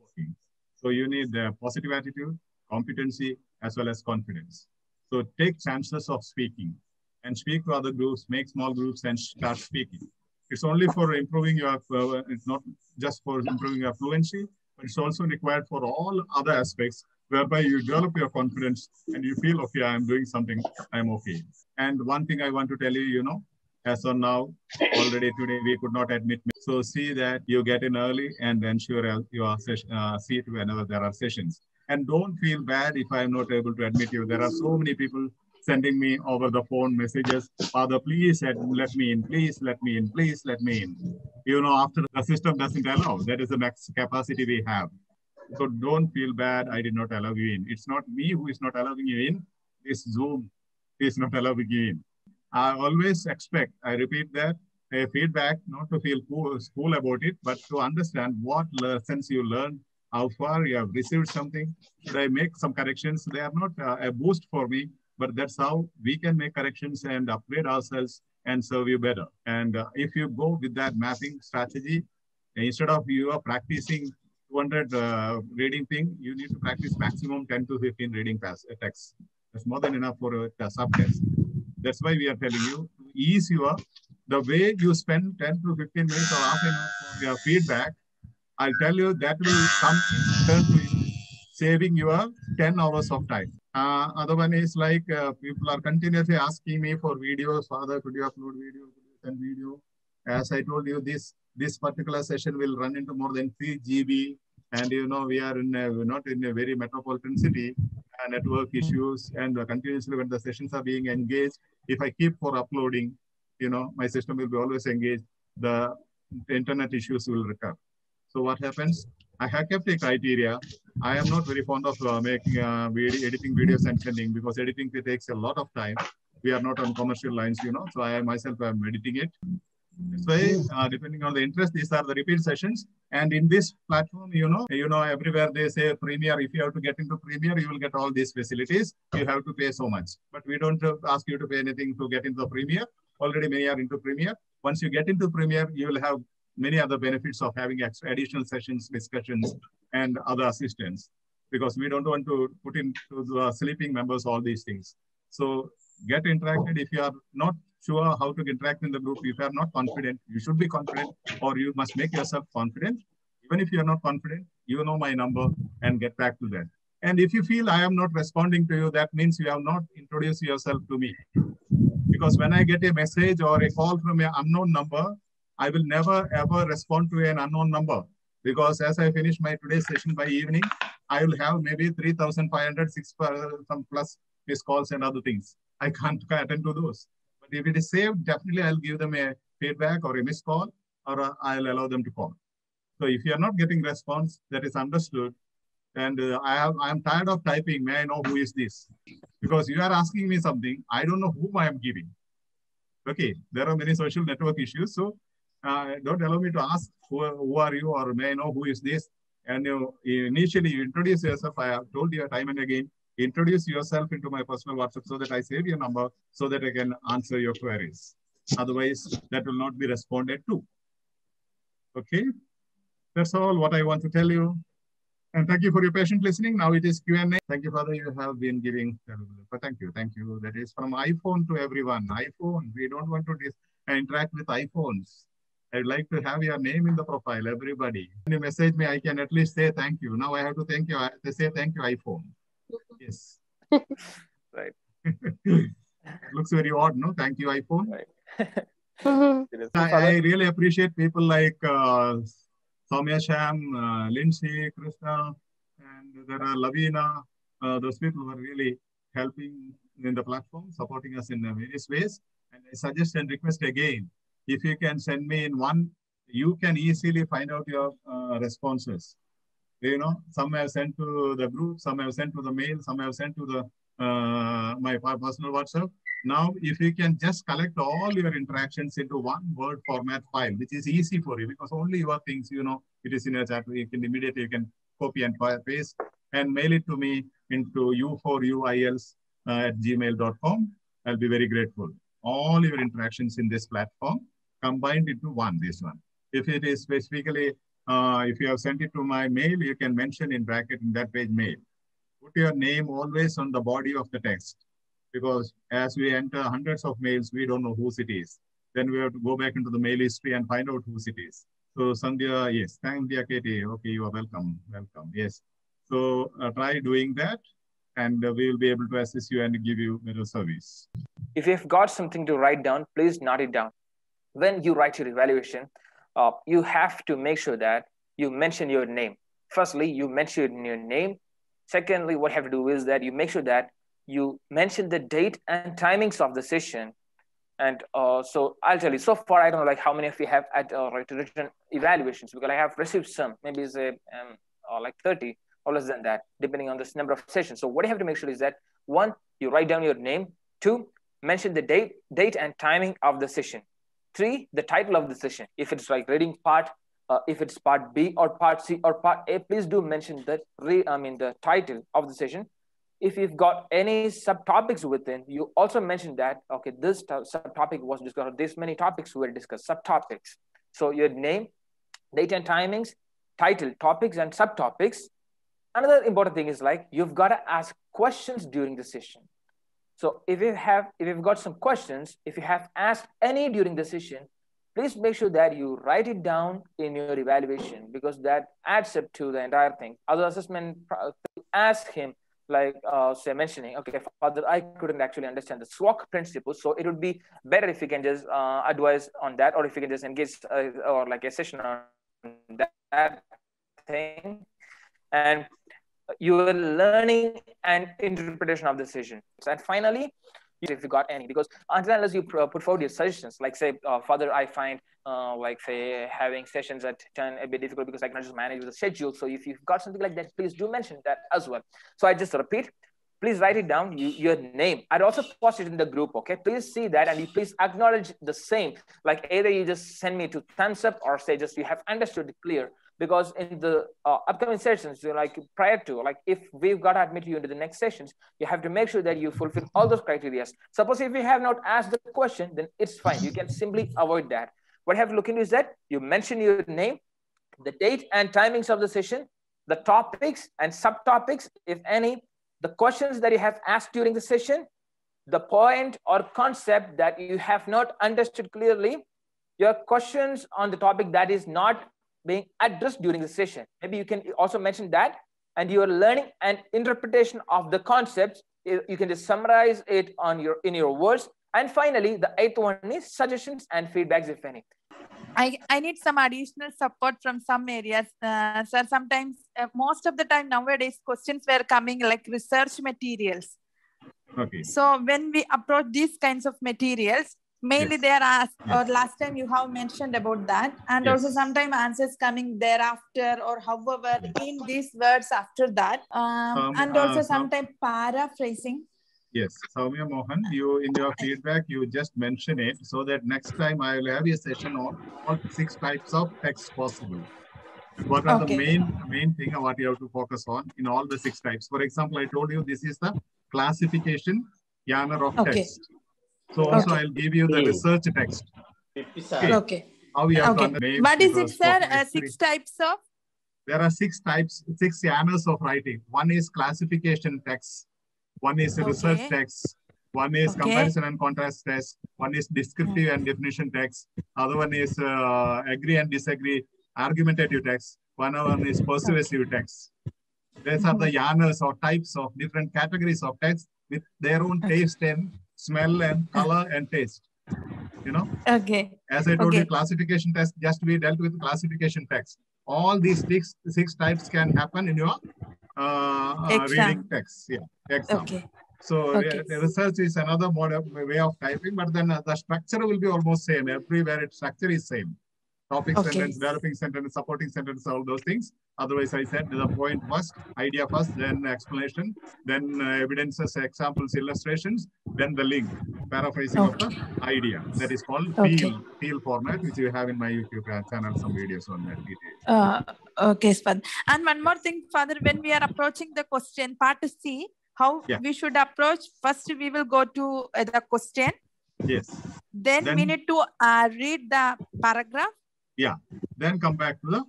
working. So you need the positive attitude, competency, as well as confidence. So take chances of speaking and speak to other groups, make small groups and start speaking. It's only for improving your, uh, it's not just for improving your fluency, but it's also required for all other aspects whereby you develop your confidence and you feel, okay, I'm doing something, I'm okay. And one thing I want to tell you, you know, as of now, already today we could not admit. Me. So see that you get in early and ensure you are uh, seat whenever there are sessions. And don't feel bad if I'm not able to admit you. There are so many people sending me over the phone messages, Father, please let me in, please let me in, please let me in. You know, after the system doesn't allow, that is the max capacity we have. So don't feel bad, I did not allow you in. It's not me who is not allowing you in, this Zoom is not allowing you in. I always expect, I repeat that, a feedback, not to feel cool, cool about it, but to understand what lessons you learned, how far you have received something. Should I make some corrections? They are not uh, a boost for me, but that's how we can make corrections and upgrade ourselves and serve you better. And uh, if you go with that mapping strategy, instead of you are practicing 200 uh, reading thing, you need to practice maximum 10 to 15 reading pass, uh, text. That's more than enough for a, a subtest. That's why we are telling you, ease your, the way you spend 10 to 15 minutes or half an hour for your feedback, I'll tell you that will come to saving your 10 hours of time. Uh, other one is like uh, people are continuously asking me for videos. Father, could you upload video? Could you send video? As I told you, this this particular session will run into more than 3 GB. And you know, we are in a, not in a very metropolitan city, uh, network issues, and uh, continuously when the sessions are being engaged, if I keep for uploading, you know, my system will be always engaged. The internet issues will recur. So what happens? I have kept a criteria. I am not very fond of uh, making uh, video, editing videos and sending because editing takes a lot of time. We are not on commercial lines, you know. So I myself am editing it. So uh, depending on the interest, these are the repeat sessions. And in this platform, you know, you know, everywhere they say Premier. If you have to get into Premier, you will get all these facilities. You have to pay so much, but we don't ask you to pay anything to get into Premier. Already many are into Premier. Once you get into Premier, you will have many other benefits of having additional sessions, discussions, and other assistance, because we don't want to put into the sleeping members all these things. So get interacted. If you are not sure how to interact in the group, if you are not confident, you should be confident, or you must make yourself confident. Even if you are not confident, you know my number and get back to that. And if you feel I am not responding to you, that means you have not introduced yourself to me. Because when I get a message or a call from an unknown number, I will never ever respond to an unknown number because as I finish my today's session by evening, I will have maybe 3,500, six, some plus missed calls and other things. I can't attend to those. But if it is saved, definitely I'll give them a feedback or a missed call or uh, I'll allow them to call. So if you're not getting response that is understood, and uh, I have, I'm tired of typing, may I know who is this? Because you are asking me something, I don't know whom I am giving. Okay, there are many social network issues. So uh, don't allow me to ask who, who are you or may I know who is this. And you initially you introduce yourself. I have told you time and again, introduce yourself into my personal WhatsApp so that I save your number so that I can answer your queries. Otherwise, that will not be responded to. Okay, that's all what I want to tell you. And thank you for your patient listening. Now it is Q&A. Thank you, Father. You have been giving. But thank you. Thank you. That is from iPhone to everyone. iPhone. We don't want to interact with iPhones. I'd like to have your name in the profile, everybody. When you message me, I can at least say thank you. Now I have to thank you. I they say thank you, iPhone. Yes. Right. Looks very odd, no? Thank you, iPhone. Right. Mhm. It is- I, I really appreciate people like uh, Soumya Sham, uh, Lindsay, Krishna, and there are Lavina. Uh, those people who are really helping in the platform, supporting us in various ways. And I suggest and request again, if you can send me in one, you can easily find out your uh, responses. You know, some have sent to the group, some have sent to the mail, some have sent to the uh, my personal WhatsApp. Now, if you can just collect all your interactions into one Word format file, which is easy for you because only your things, you know, it is in a chat, you can immediately you can copy and paste and mail it to me into u4uils uh, at gmail.com. I'll be very grateful. All your interactions in this platform combined into one, this one. If it is specifically, uh, if you have sent it to my mail, you can mention in bracket in that page mail. Put your name always on the body of the text because as we enter hundreds of mails, we don't know whose it is. Then we have to go back into the mail history and find out whose it is. So Sandhya, yes, Sandhya Katie, okay, you are welcome, welcome, yes. So uh, try doing that and uh, we will be able to assist you and give you better service. if you've got something to write down, please note it down. When you write your evaluation, uh, you have to make sure that you mention your name. Firstly, you mention your name. Secondly, what you have to do is that you make sure that you mention the date and timings of the session. And uh, so I'll tell you, so far, I don't know like how many of you have at, uh, written evaluations because I have received some, maybe it's a, um, or like 30 or less than that, depending on this number of sessions. So what you have to make sure is that one, you write down your name. Two, mention the date, date and timing of the session. Three, the title of the session. If it's like reading part, uh, if it's part B or part C or part A, please do mention the re, I mean the title of the session. If you've got any subtopics within, you also mention that okay, this to- subtopic was discussed. This many topics were discussed. Subtopics. So your name, date and timings, title, topics, and subtopics. Another important thing is like you've got to ask questions during the session. So if you have, if you've got some questions, if you have asked any during the session, please make sure that you write it down in your evaluation because that adds up to the entire thing. Other assessment, pro- ask him like uh, say mentioning, okay, father, I couldn't actually understand the SWOC principle, so it would be better if you can just uh, advise on that, or if you can just engage uh, or like a session on that thing, and your learning and interpretation of session. And finally, if you got any, because until unless you put forward your suggestions, like say, uh, Father, I find uh, like say having sessions at 10 a bit difficult because I cannot just manage the schedule. So if you've got something like that, please do mention that as well. So I just repeat, please write it down, you, your name. I'd also post it in the group, okay? Please see that and you please acknowledge the same. Like either you just send me to thumbs up or say just you have understood clear because in the uh, upcoming sessions like prior to like if we've got to admit you into the next sessions you have to make sure that you fulfill all those criteria. Suppose if you have not asked the question then it's fine. You can simply avoid that. What you have to look into is that you mention your name the date and timings of the session the topics and subtopics if any the questions that you have asked during the session the point or concept that you have not understood clearly your questions on the topic that is not being addressed during the session. Maybe you can also mention that and your learning and interpretation of the concepts, you you can just summarize it on your in your words. And finally, the eighth one is suggestions and feedbacks, if any. I, I need some additional support from some areas. Uh, sir, sometimes, uh, most of the time nowadays, questions were coming like research materials. Okay. So when we approach these kinds of materials, mainly Yes. they are asked, Yes. or last time you have mentioned about that, and also Yes. sometimes answers coming thereafter, or however, in these words after that, um, Um, and uh, also sometimes paraphrasing. Yes, Soumya Mohan, you in your feedback, you just mention it so that next time I will have a session on all six types of text possible. What are the main main thing what you have to focus on in all the six types? For example, I told you this is the classification genre of Okay. text. So also Okay. I'll give you the research text. Okay. Okay. How we have to Okay. understand What is it, sir? Uh, six types of? there are six types, six genres of writing. One is classification text. One is research text. One is Okay. comparison and contrast text. One is descriptive and definition text. Other one is uh, agree and disagree, argumentative text. One of one is persuasive text. These are the genres or types of different categories of text with their own Okay. taste and smell and color and taste. You know, Okay. as I told you, classification test just be dealt with classification text. All these six, six types can happen in your uh, uh, reading text. Yeah, exam. Okay. So Okay. uh, the research is another mode of, way of typing, but then uh, the structure will be almost same. Everywhere its structure is same. Topic Okay. sentence, developing sentence, supporting sentence, all those things. Otherwise, I said the point first, idea first, then explanation, then uh, evidences, examples, illustrations, then the link, paraphrasing of the idea. That is called Okay. PEEL, PEEL format, which you have in my YouTube channel, some videos on that. Uh, okay, Father. And one more thing, Father, when we are approaching the question, part C, how Yeah. we should approach, first we will go to uh, the question, Yes. then, we need to uh, read the paragraph, Then come back to the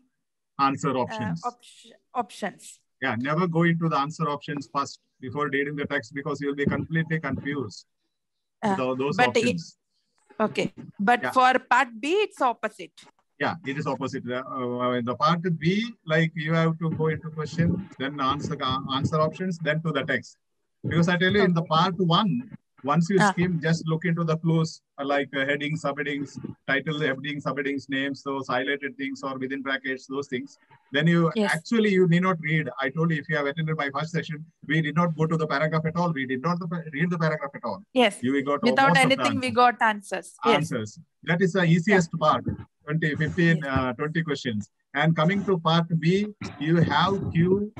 answer uh, options. op- options. Yeah, never go into the answer options first before reading the text because you'll be completely confused. Uh, those but it- options. Okay. But Yeah. for part B, it's opposite. yeah, it is opposite. Uh, uh, in the part B, like you have to go into question, then answer uh, answer options, then to the text. Because I tell you, in the part one, once you Ah. skim, just look into the clues uh, like uh, headings, subheadings, titles, headings, subheadings, names, those highlighted things or within brackets, those things. Then you Yes. actually you need not read. I told you if you have attended my first session, we did not go to the paragraph at all. We did not read the paragraph at all. Yes. You got Without most of the anything, we got answers. Yes. answers. That is the easiest part, 20, 15, uh, 20 questions. And coming to part B, you have Q,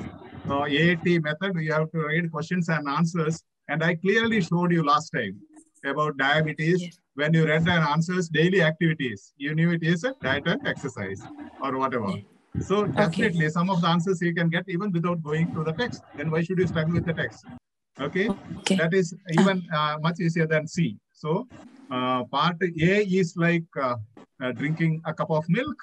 uh, AAT method, you have to read questions and answers. And I clearly showed you last time about diabetes. Yes. When you read the answers, daily activities, you knew it is a diet and exercise or whatever. So definitely some of the answers you can get even without going to the text. Then why should you struggle with the text? Okay. Okay. That is even uh, much easier than C. So uh, part A is like uh, uh, drinking a cup of milk.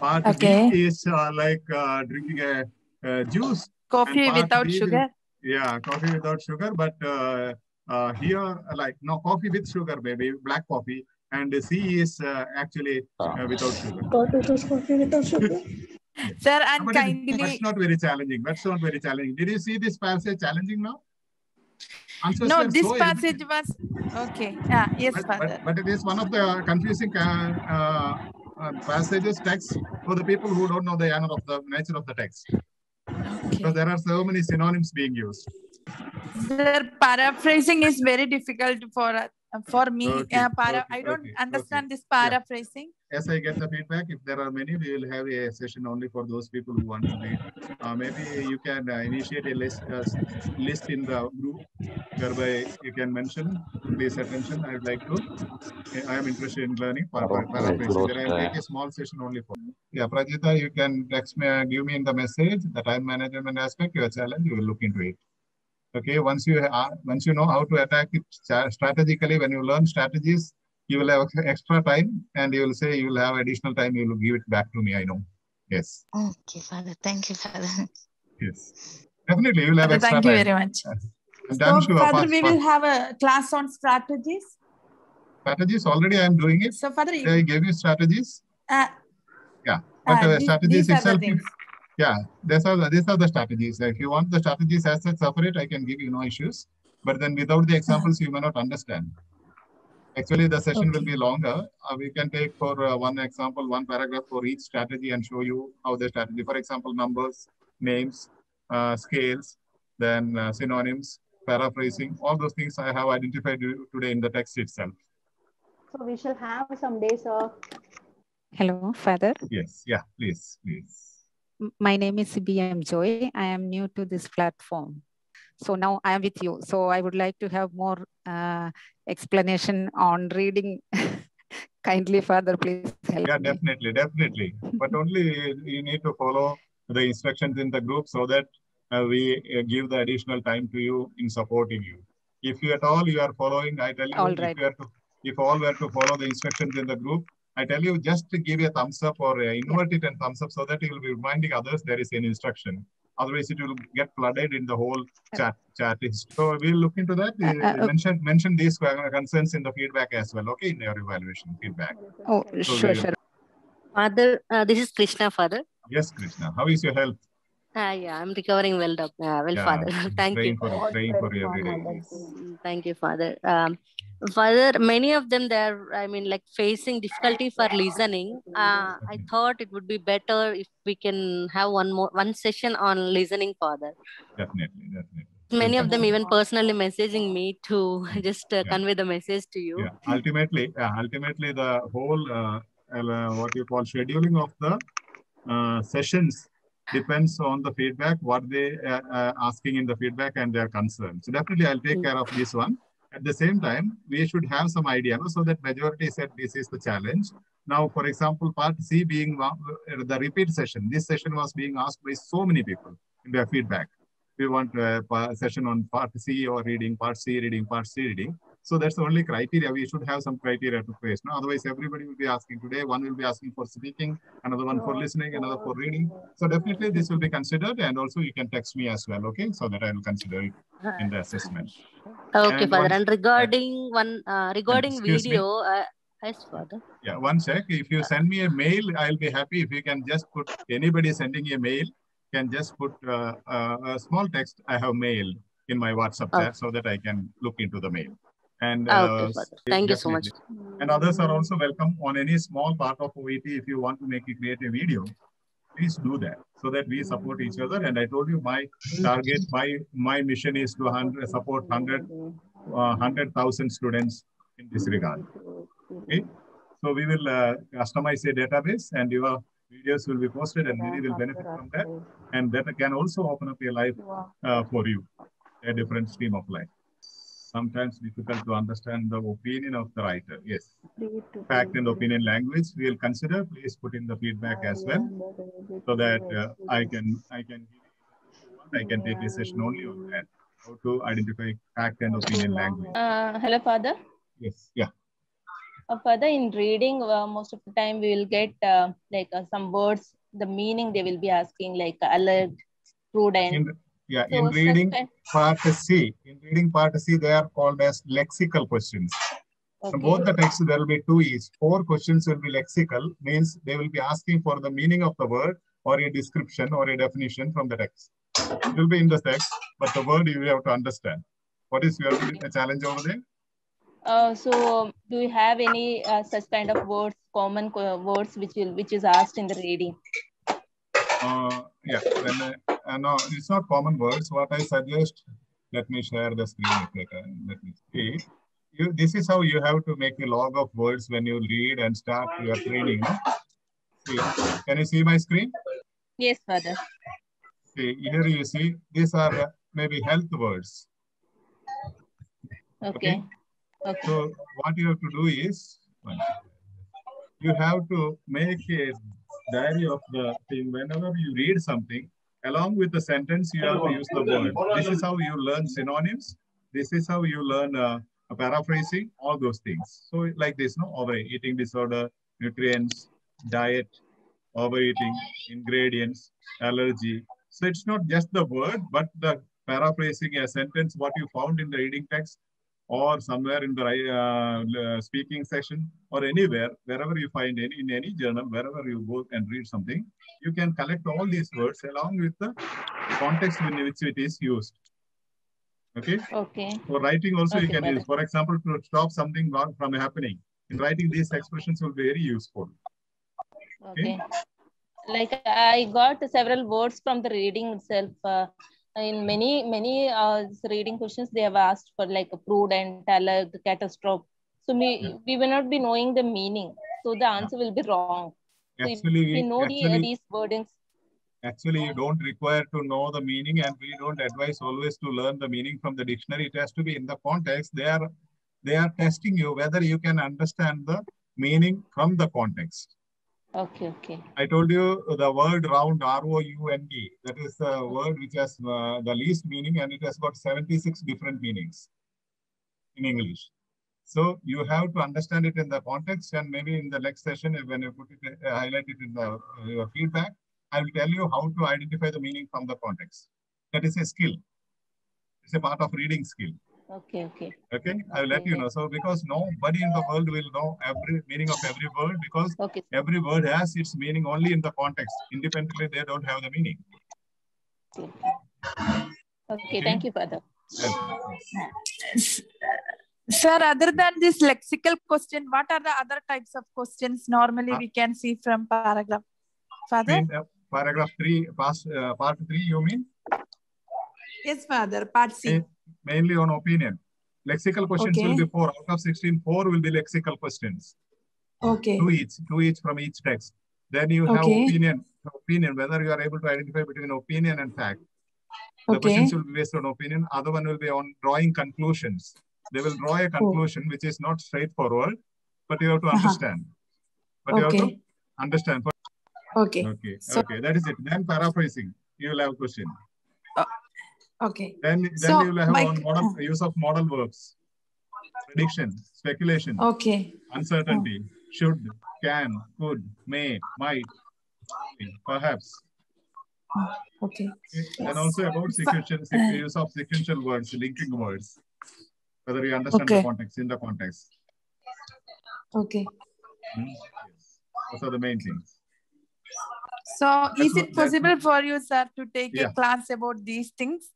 Part Okay. B is uh, like uh, drinking a, a juice. Coffee without B will- sugar. Yeah, coffee without sugar. But uh, uh, here, uh, like no coffee with sugar, maybe black coffee. And C is uh, actually uh, without sugar. Sir, and But it- kindly, that's not very challenging. That's not very challenging. Did you see this passage challenging now? Answers no, this so passage easy. was okay. Yeah, yes, but, Father. but, but it is one of the confusing uh, uh, uh, passages text for the people who don't know the of the nature of the text. Okay. Because there are so many synonyms being used. Sir, paraphrasing is very difficult for uh, for me. Okay, Uh, para- okay, I don't okay, understand okay. this paraphrasing. As I get the feedback, if there are many, we will have a session only for those people who want to read. Uh, maybe you can uh, initiate a list uh, list in the group whereby you can mention. Please attention. I would like to. I am interested in learning para- para- paraphrasing. Then I will take a small session only for. Yeah, Prajita, you can text me, uh, give me in the message the time management aspect, your challenge. You will look into it. Okay, once you uh, once you know how to attack it strategically, when you learn strategies, you will have extra time, and you will say you will have additional time. You will give it back to me. I know. Yes, Okay, Father. Thank you, Father. yes, definitely you will have Father, extra thank you time. very much. And So, sure Father, fast- we fast will have a class on strategies. strategies. Already, I am doing it. So, Father, I gave you strategies. uh, Yeah, but uh, uh, the- strategies these are itself. Things. Yeah, these are the, these are the strategies. If you want the strategies as such separate, I can give you no issues. But then without the examples, you may not understand. Actually, the session will be longer. Uh, we can take for uh, one example, one paragraph for each strategy and show you how the strategy, for example, numbers, names, uh, scales, then uh, synonyms, paraphrasing, all those things I have identified today in the text itself. So we shall have some days of Hello, Father. Yes, yeah, please, please. My name is BM Joy. I am new to this platform. So now I am with you. So I would like to have more uh, explanation on reading. Kindly, Father, please help Yeah, me. definitely, definitely. But only you need to follow the instructions in the group so that uh, we uh, give the additional time to you in supporting you. If you at all you are following, I tell you, All if right. you to, if all were to follow the instructions in the group, I tell you just to give a thumbs up or uh, invert it and thumbs up so that you will be reminding others there is an instruction. Otherwise, it will get flooded in the whole chat. chat. So we'll look into that. Uh, uh, mention mention these concerns in the feedback as well. Okay, in your evaluation feedback. Oh, So sure, we- sure. Father, uh, this is Krishna, Father. Yes, Krishna. How is your health? Uh, yeah, I'm recovering well, doc- uh, well, Yeah, Father. Thank you. for praying for you every day. Thank you, Father. Um, Father, many of them they're, I mean, like facing difficulty for listening. Uh, I thought it would be better if we can have one more one session on listening, Father. Definitely, definitely. Many of them even personally messaging me to just uh, Yeah. convey the message to you. Yeah, ultimately, yeah, ultimately the whole uh, uh, what you call scheduling of the uh, sessions depends on the feedback, what they are uh, asking in the feedback and their concerns. So definitely, I'll take care of this one. At the same time, we should have some idea, no? so that majority said this is the challenge. Now, for example, part C being uh, the repeat session. This session was being asked by so many people in their feedback. We want a session on part C or reading, part C reading, part C reading. So that's the only criteria. We should have some criteria to face. No? Otherwise, everybody will be asking today. One will be asking for speaking, another one for listening, another for reading. So definitely this will be considered. And also you can text me as well, okay? So that I will consider it in the assessment. Okay, And Father. once- And regarding one uh, regarding video, uh, yes, Father. Yeah, one sec. If you send me a mail, I'll be happy if you can just put anybody sending a mail can just put uh, uh, a small text. I have mailed in my WhatsApp Okay. chat so that I can look into the mail. And Okay, uh, Father. Thank you so much. And others are also welcome on any small part of OET. If you want to make a create a video, please do that so that we support each other. And I told you my target, my my mission is to 100, support 100, uh, 100,000 students in this regard. Okay. So we will uh, customize a database and your videos will be posted and many will benefit from that. And that can also open up a life uh, for you, a different stream of life. Sometimes difficult to understand the opinion of the writer. Yes. Fact and opinion language we will consider. Please put in the feedback as well, so that uh, I can I can I can take a session only on that. How to identify fact and opinion language. Uh, hello, Father. Yes. Yeah. Uh, Father, in reading, uh, most of the time we will get uh, like uh, some words, the meaning they will be asking, like alert, prudent. In, yeah. So In reading part C, in reading part C, they are called as lexical questions. So both the texts, there will be two each. Four questions will be lexical, means they will be asking for the meaning of the word or a description or a definition from the text. It will be in the text, but the word you have to understand. What is your challenge over there? Uh, so, do you have any uh, such kind of words, common words, which will which is asked in the reading? Uh, yeah, when, uh, no, it's not common words. What I suggest, let me share the screen. if I can. Let me see. You, this is how you have to make a log of words when you read and start your training. See, can you see my screen? Yes, Father. See, here you see, these are uh, maybe health words. Okay. Okay. So what you have to do is, you have to make a diary of the thing. Whenever you read something, along with the sentence, you have to use the word. This is how you learn synonyms. This is how you learn uh, paraphrasing, all those things. So like this, no, overeating disorder, nutrients, diet, overeating, ingredients, allergy. So it's not just the word, but the paraphrasing a sentence, what you found in the reading text, or somewhere in the uh, speaking session, or anywhere, wherever you find any in any journal, wherever you go and read something, you can collect all these words along with the context in which it is used. Okay. Okay. For writing also you Okay, can use. For example, to stop something wrong from happening. In writing, these expressions will be very useful. Okay. Like I got several words from the reading itself. Uh, in many many uh, reading questions, they have asked for like a prudent, alert, catastrophe. So we we will not be knowing the meaning. So the answer will be wrong. So if Actually, we know the, actually- these wordings. Actually, you don't require to know the meaning, and we don't advise always to learn the meaning from the dictionary. It has to be in the context. They are they are testing you whether you can understand the meaning from the context. Okay, okay. I told you the word round, R-O-U-N-D. That is the word which has uh, the least meaning and it has got 76 different meanings in English. So you have to understand it in the context and maybe in the next session, when you put it, uh, highlight it in the uh, your feedback, I will tell you how to identify the meaning from the context. That is a skill. It's a part of reading skill. Okay, okay. Okay, I will let you know. So because nobody in the world will know every meaning of every word because Okay. every word has its meaning only in the context. Independently, they don't have the meaning. Okay, thank you, Father. Yes. Sir, other than this lexical question, what are the other types of questions normally Uh, we can see from paragraph? Father? Mean, uh, paragraph three, past, uh, part three, you mean? Yes, Father. Part C. Ma- Mainly on opinion. Lexical questions will be four. Out of 16, four will be lexical questions. Okay. Two each, two each from each text. Then you have Okay. opinion, opinion, whether you are able to identify between opinion and fact. The Okay. questions will be based on opinion. Other one will be on drawing conclusions. They will draw a conclusion which is not straightforward, but you have to Uh-huh. understand. But you have to understand. Okay. Okay. So- okay. That is it. Then paraphrasing. You will have a question. Okay. Then, then So, you will have my- on model use of model verbs. Prediction, speculation, Okay. uncertainty, should, can, could, may, might, perhaps. Okay. And also about sequential, uh, use of sequential words, linking words. Whether you understand the context, in the context. Okay. Hmm? Yes. Those are the main things. So That's is it possible for you, sir, to take Yeah. a class about these things?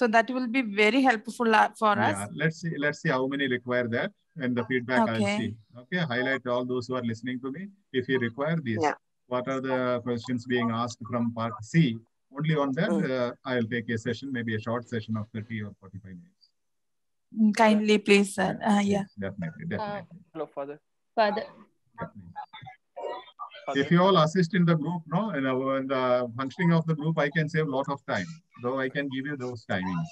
So that will be very helpful uh, for Yeah, us. let's see, let's see how many require that and the feedback I'll see. Okay, highlight all those who are listening to me. If you require these, Yeah. what are the questions being asked from part C? Only on that, Mm. uh, I'll take a session, maybe a short session of 30 or 45 minutes. Mm, Kindly, please, sir. Uh, yeah. Definitely, definitely. Hello, Father. Father. If you all assist in the group, no, in, our, in the functioning of the group, I can save a lot of time, though I can give you those timings.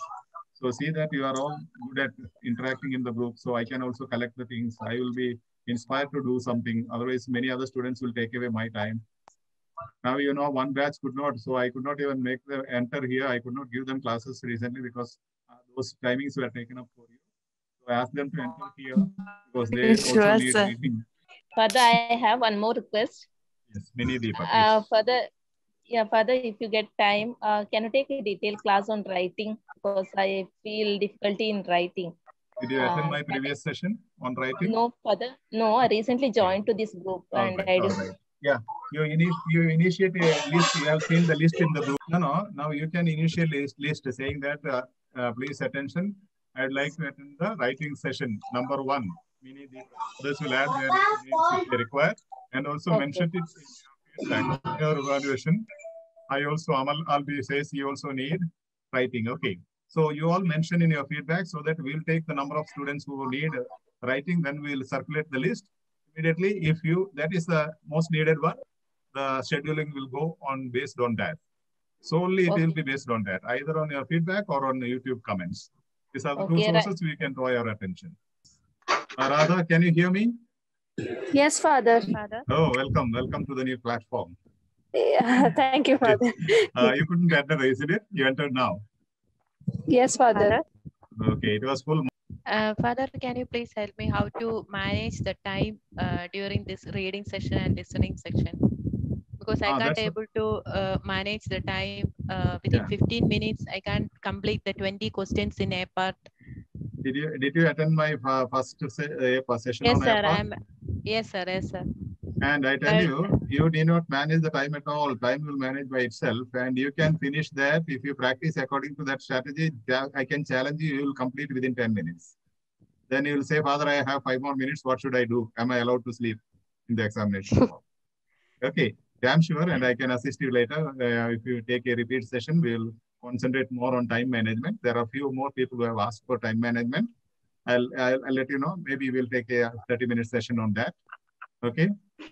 So see that you are all good at interacting in the group. So I can also collect the things. I will be inspired to do something. Otherwise, many other students will take away my time. Now, you know, one batch could not, so I could not even make them enter here. I could not give them classes recently because uh, those timings were taken up for you. So I asked them to enter here because they Sure, also need sir. meeting. Father, I have one more request. Yes, mini Deepa, please. Uh, Father, yeah, Father, if you get time, uh, can you take a detailed class on writing? Because I feel difficulty in writing. Did you attend uh, my previous session on writing? No, Father. No, I recently joined to this group All and right, I right. Yeah, you, ini you initiate a list. You have seen the list in the group. No, no. Now you can initiate list, list saying that, uh, uh, please attention. I'd like to attend the writing session number one. Meaning others will add their names if they require, and also Okay. mention it in your feedback, in your evaluation. I also Amal Albi says you also need writing. Okay. So you all mention in your feedback so that we'll take the number of students who need writing, then we'll circulate the list immediately. If you, that is the most needed one, the scheduling will go on based on that. Solely it will be based on that, either on your feedback or on the YouTube comments. These are the two Okay, right. sources we can draw your attention. Uh, Radha, can you hear me? Yes, Father. Oh, welcome. Welcome to the new platform. Yeah, thank you, Father. Uh, you couldn't enter, isn't it? You entered now. Yes, Father. Okay, it was full. Uh, Father, can you please help me how to manage the time uh, during this reading session and listening section? Because I Ah, can't that's- able to uh, manage the time uh, within Yeah. 15 minutes. I can't complete the 20 questions in a part. Did you did you attend my uh, first uh, session Yes, on sir. AirPod? I'm. Yes, sir. Yes, sir. And I tell I- you, you need not manage the time at all. Time will manage by itself, and you can finish that if you practice according to that strategy. I can challenge you; you will complete within ten minutes. Then you will say, "Father, I have five more minutes. What should I do? Am I allowed to sleep in the examination?" hall?" okay, damn sure, and I can assist you later. Uh, if you take a repeat session, we'll concentrate more on time management. There are a few more people who have asked for time management. I'll, I'll, I'll let you know. Maybe we'll take a 30 minute session on that. Okay.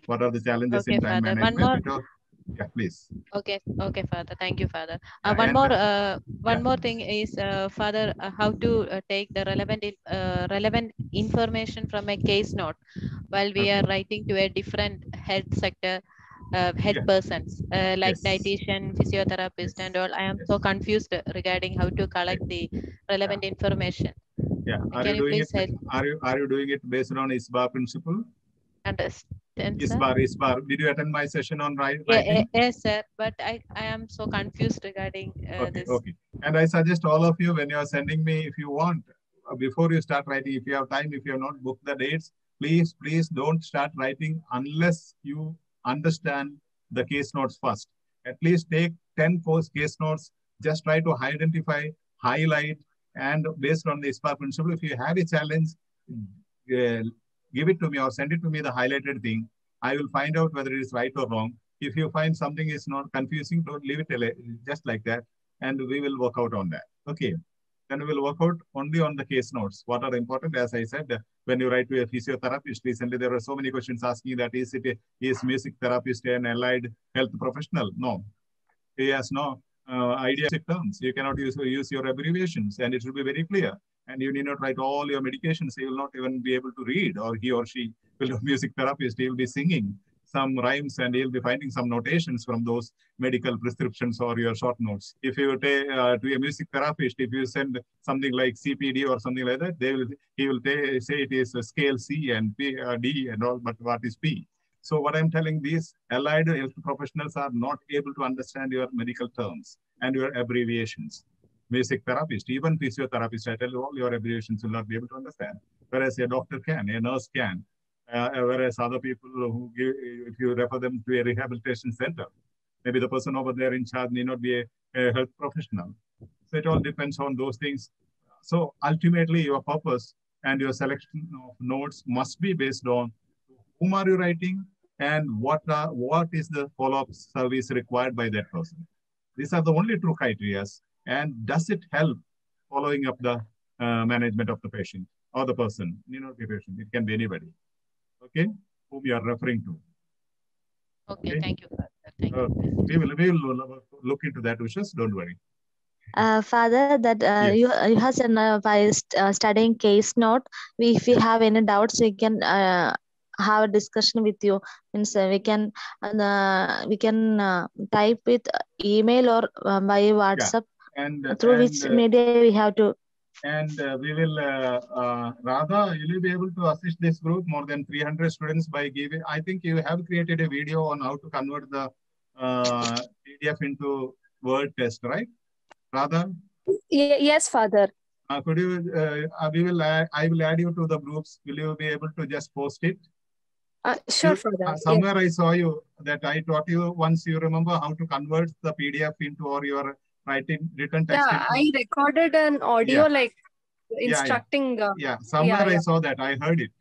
What are the challenges Okay, in time Father. One management? more- Because- yeah, please. Okay. Okay, Father. Thank you, Father. Uh, one and- more. Uh, one yeah. more thing is, uh, Father, uh, how to uh, take the relevant uh, relevant information from a case note while we are writing to a different health sector. Uh, head Yeah. persons uh, like Yes. dietitian, physiotherapist, and all. I am so confused regarding how to collect the relevant information. Yeah. Are Can you doing please it? help? Are you are you doing it based on ISBA principle? Understand, sir? ISBA, ISBA. Did you attend my session on wri- Yeah, writing? yes, sir. But I, I am so confused regarding uh, Okay, this. okay. And I suggest all of you when you are sending me, if you want, uh, before you start writing, if you have time, if you have not booked the dates, please, please don't start writing unless you understand the case notes first. At least take 10 course case notes, just try to identify, highlight, and based on the SPA principle, if you have a challenge, uh, give it to me or send it to me, the highlighted thing. I will find out whether it is right or wrong. If you find something is not confusing, don't leave it just like that, and we will work out on that. Okay. Then we will work out only on the case notes. What are important, as I said, when you write to a physiotherapist, recently there were so many questions asking that is it a, is music therapist an allied health professional? No. Has no idea of terms. You cannot use, use your abbreviations, and it will be very clear. And you need not write all your medications. He will not even be able to read, or he or she will be music therapist. He will be singing some rhymes and he'll be finding some notations from those medical prescriptions or your short notes. If you take uh, to a music therapist, if you send something like CPD or something like that, they will he will say it is a scale C and P, uh, D and all, but what is P? So what I'm telling these allied health professionals are not able to understand your medical terms and your abbreviations. Basic therapist, even physiotherapist, I tell you all your abbreviations will not be able to understand. Whereas a doctor can, a nurse can, uh, whereas other people who give, if you refer them to a rehabilitation center, maybe the person over there in charge may not be a, a health professional. So it all depends on those things. So ultimately, your purpose and your selection of notes must be based on whom are you writing and what are, what is the follow-up service required by that person. These are the only two criteria. And does it help following up the uh, management of the patient or the person? You know, the patient. It can be anybody okay, whom you are referring to. Okay, Okay. thank you, Father. Thank Uh, we will we will look into that, Ushas. Don't worry. Uh, Father, that uh, you you have said uh, by st- uh, studying case note, we, if we have any doubts, we can uh, have a discussion with you. Means uh, we can uh, we can uh, type it uh, email or uh, by WhatsApp And uh, through and, which uh, media we have to. and uh, we will uh, uh, Radha, will you be able to assist this group more than 300 students by giving? I think you have created a video on how to convert the uh, PDF into Word test, right? Radha, Ye- yes, Father. uh, could you? Uh, uh, we will. Add, I will add you to the groups. Will you be able to just post it? Uh, sure, You- Father. uh, Yes. somewhere I saw you that I taught you once. You remember how to convert the PDF into or your writing written text Yeah, I recorded an audio Yeah. like yeah. instructing. Uh, yeah somewhere yeah. i saw that i heard it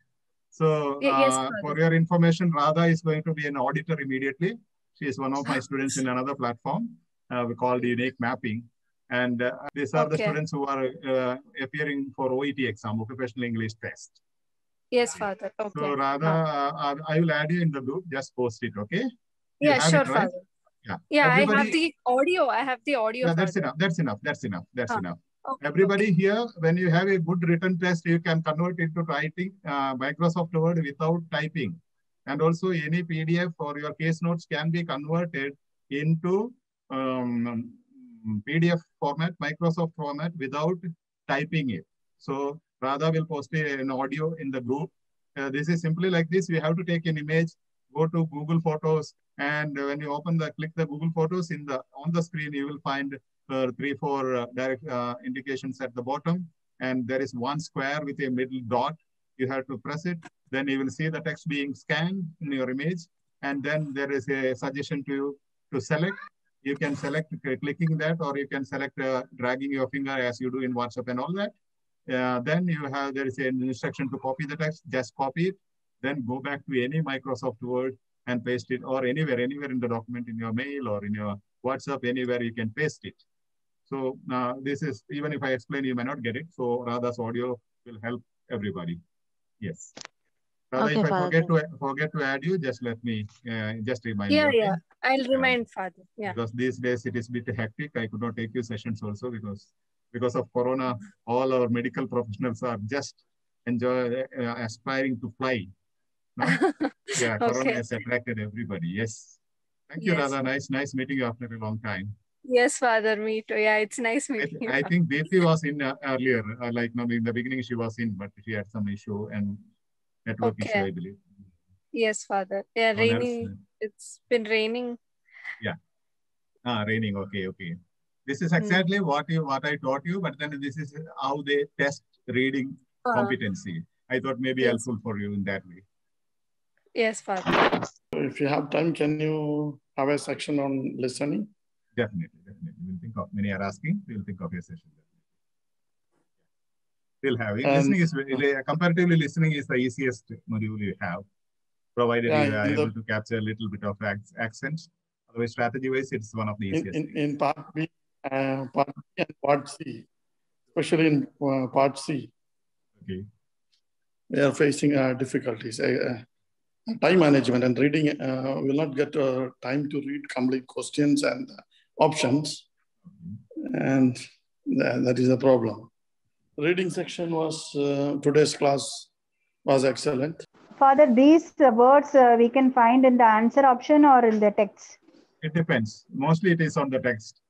so Ye- yes, uh, for your information radha is going to be an auditor immediately she is one of my students in another platform uh, we called unique mapping and uh, these are the students who are uh, appearing for oet exam occupational english test Yes, Father. Okay. so radha uh, uh, i will add you in the group just post it okay You Yeah, sure, it, right? Father. yeah Yeah, I have the audio. I have the audio. yeah, that's Father. enough. That's enough. That's enough. That's Ah, enough. okay, Everybody here, when you have a good written test, you can convert it to writing uh, Microsoft Word without typing. And also any PDF or your case notes can be converted into um, PDF format, Microsoft format without typing it. So Radha will post an audio in the group. Uh, this is simply like this. We have to take an image, go to Google Photos, and when you open the click the Google Photos in the on the screen, you will find uh, three four uh, direct uh, indications at the bottom, and there is one square with a middle dot. You have to press it. Then you will see the text being scanned in your image, and then there is a suggestion to you to select. You can select uh, clicking that, or you can select uh, dragging your finger as you do in WhatsApp and all that. Uh, then you have there is an instruction to copy the text. Just copy it. Then go back to any Microsoft Word and paste it, or anywhere, anywhere in the document, in your mail or in your WhatsApp, anywhere you can paste it. So uh, this is even if I explain, you may not get it. So Radha's audio will help everybody. Yes. Radha, Okay, if I Father. forget to forget to add you, just let me uh, just remind Yeah, me. okay? yeah. I'll remind Father. Yeah. because these days it is a bit hectic. I could not take you sessions also because because of Corona, all our medical professionals are just enjoy uh, aspiring to fly. No? Yeah, Corona has attracted everybody. Yes. Thank you, Yes. Radha. Nice, nice meeting you after a long time. Yes, Father. Me too. Yeah, it's nice I, meeting you. I think Deepthi was in uh, earlier, uh, like no, in the beginning she was in, but she had some issue and network issue, I believe. Yes, Father. Yeah, raining. It's been raining. Yeah. Ah, raining. Okay, okay. This is Hmm. exactly what you what I taught you, but then this is how they test reading Uh, competency. I thought maybe yes. helpful for you in that way. Yes, Father. If you have time, can you have a section on listening? Definitely, definitely. We'll think of many are asking. We'll think of your session. We'll have it. And- listening is very- comparatively listening is the easiest module you have, provided Yeah, you are in the- able to capture a little bit of ac- accent. Otherwise, strategy wise, it's one of the In, easiest. in, in part B, uh, part B and part C, especially in uh, part C, Okay. we are facing uh, difficulties. Uh, time management and reading, uh, will not get uh, time to read complete questions and options. And tha- that is the problem. Reading section was, uh, today's class was excellent. Father, these uh, words uh, we can find in the answer option or in the text. It depends. Mostly it is on the text.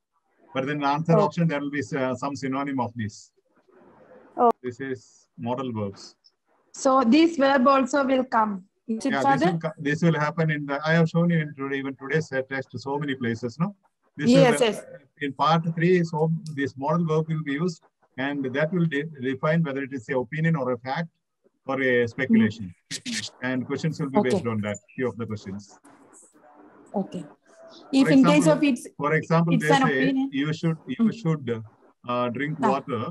But then the answer Oh. option, there will be uh, some synonym of this. Oh. This is modal verbs. So this verb also will come. Yeah, this will, this will happen in the, I have shown you in today, even today's text so many places, no? This Yes. In part three, so this modal verb will be used and that will de- define whether it is a opinion or a fact or a speculation. And questions will be Okay. based on that, few of the questions. Okay. If For in case of it's For example, it's they say opinion. you should you should uh, drink Ah. water,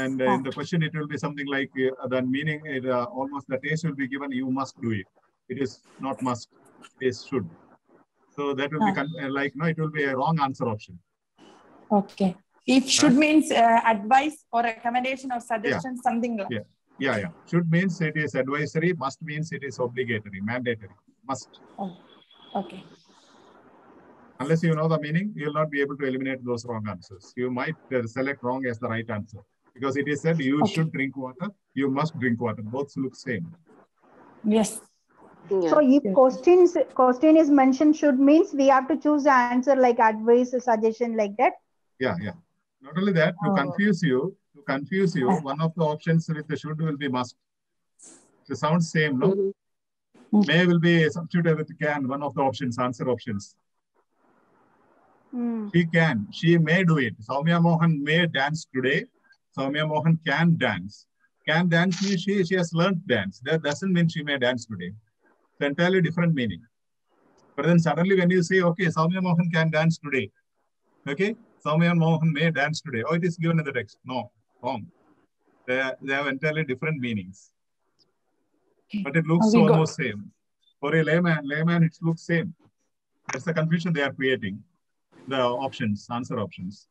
and in the question it will be something like uh, the meaning it, uh, almost the taste will be given. You must do it. It is not must. It should. So that will be Ah. uh, like no, it will be a wrong answer option. okay. If should means uh, advice or recommendation or suggestion, something like. Yeah, yeah, yeah. Should means it is advisory. Must means it is obligatory, mandatory. Must. Oh, okay. Unless you know the meaning, you will not be able to eliminate those wrong answers. You might uh, select wrong as the right answer because it is said you Okay. should drink water, you must drink water. Both look same. Yes. So if questions question is mentioned should means we have to choose the answer like advice, suggestion like that. Yeah, yeah. Not only that, to Oh. confuse you, to confuse you, one of the options with the should will be must. It sounds same, no? May will be substituted with can, one of the options, answer options. Hmm. She can, she may do it. Soumya Mohan may dance today. Soumya Mohan can dance. Can dance means she, she has learned dance. That doesn't mean she may dance today. It's entirely different meaning. But then suddenly when you say, okay, Soumya Mohan can dance today. Okay, Soumya Mohan may dance today. Oh, it is given in the text. No, wrong. They, they have entirely different meanings. But it looks almost same. For a layman, layman, it looks same. That's the confusion they are creating. The options, answer options.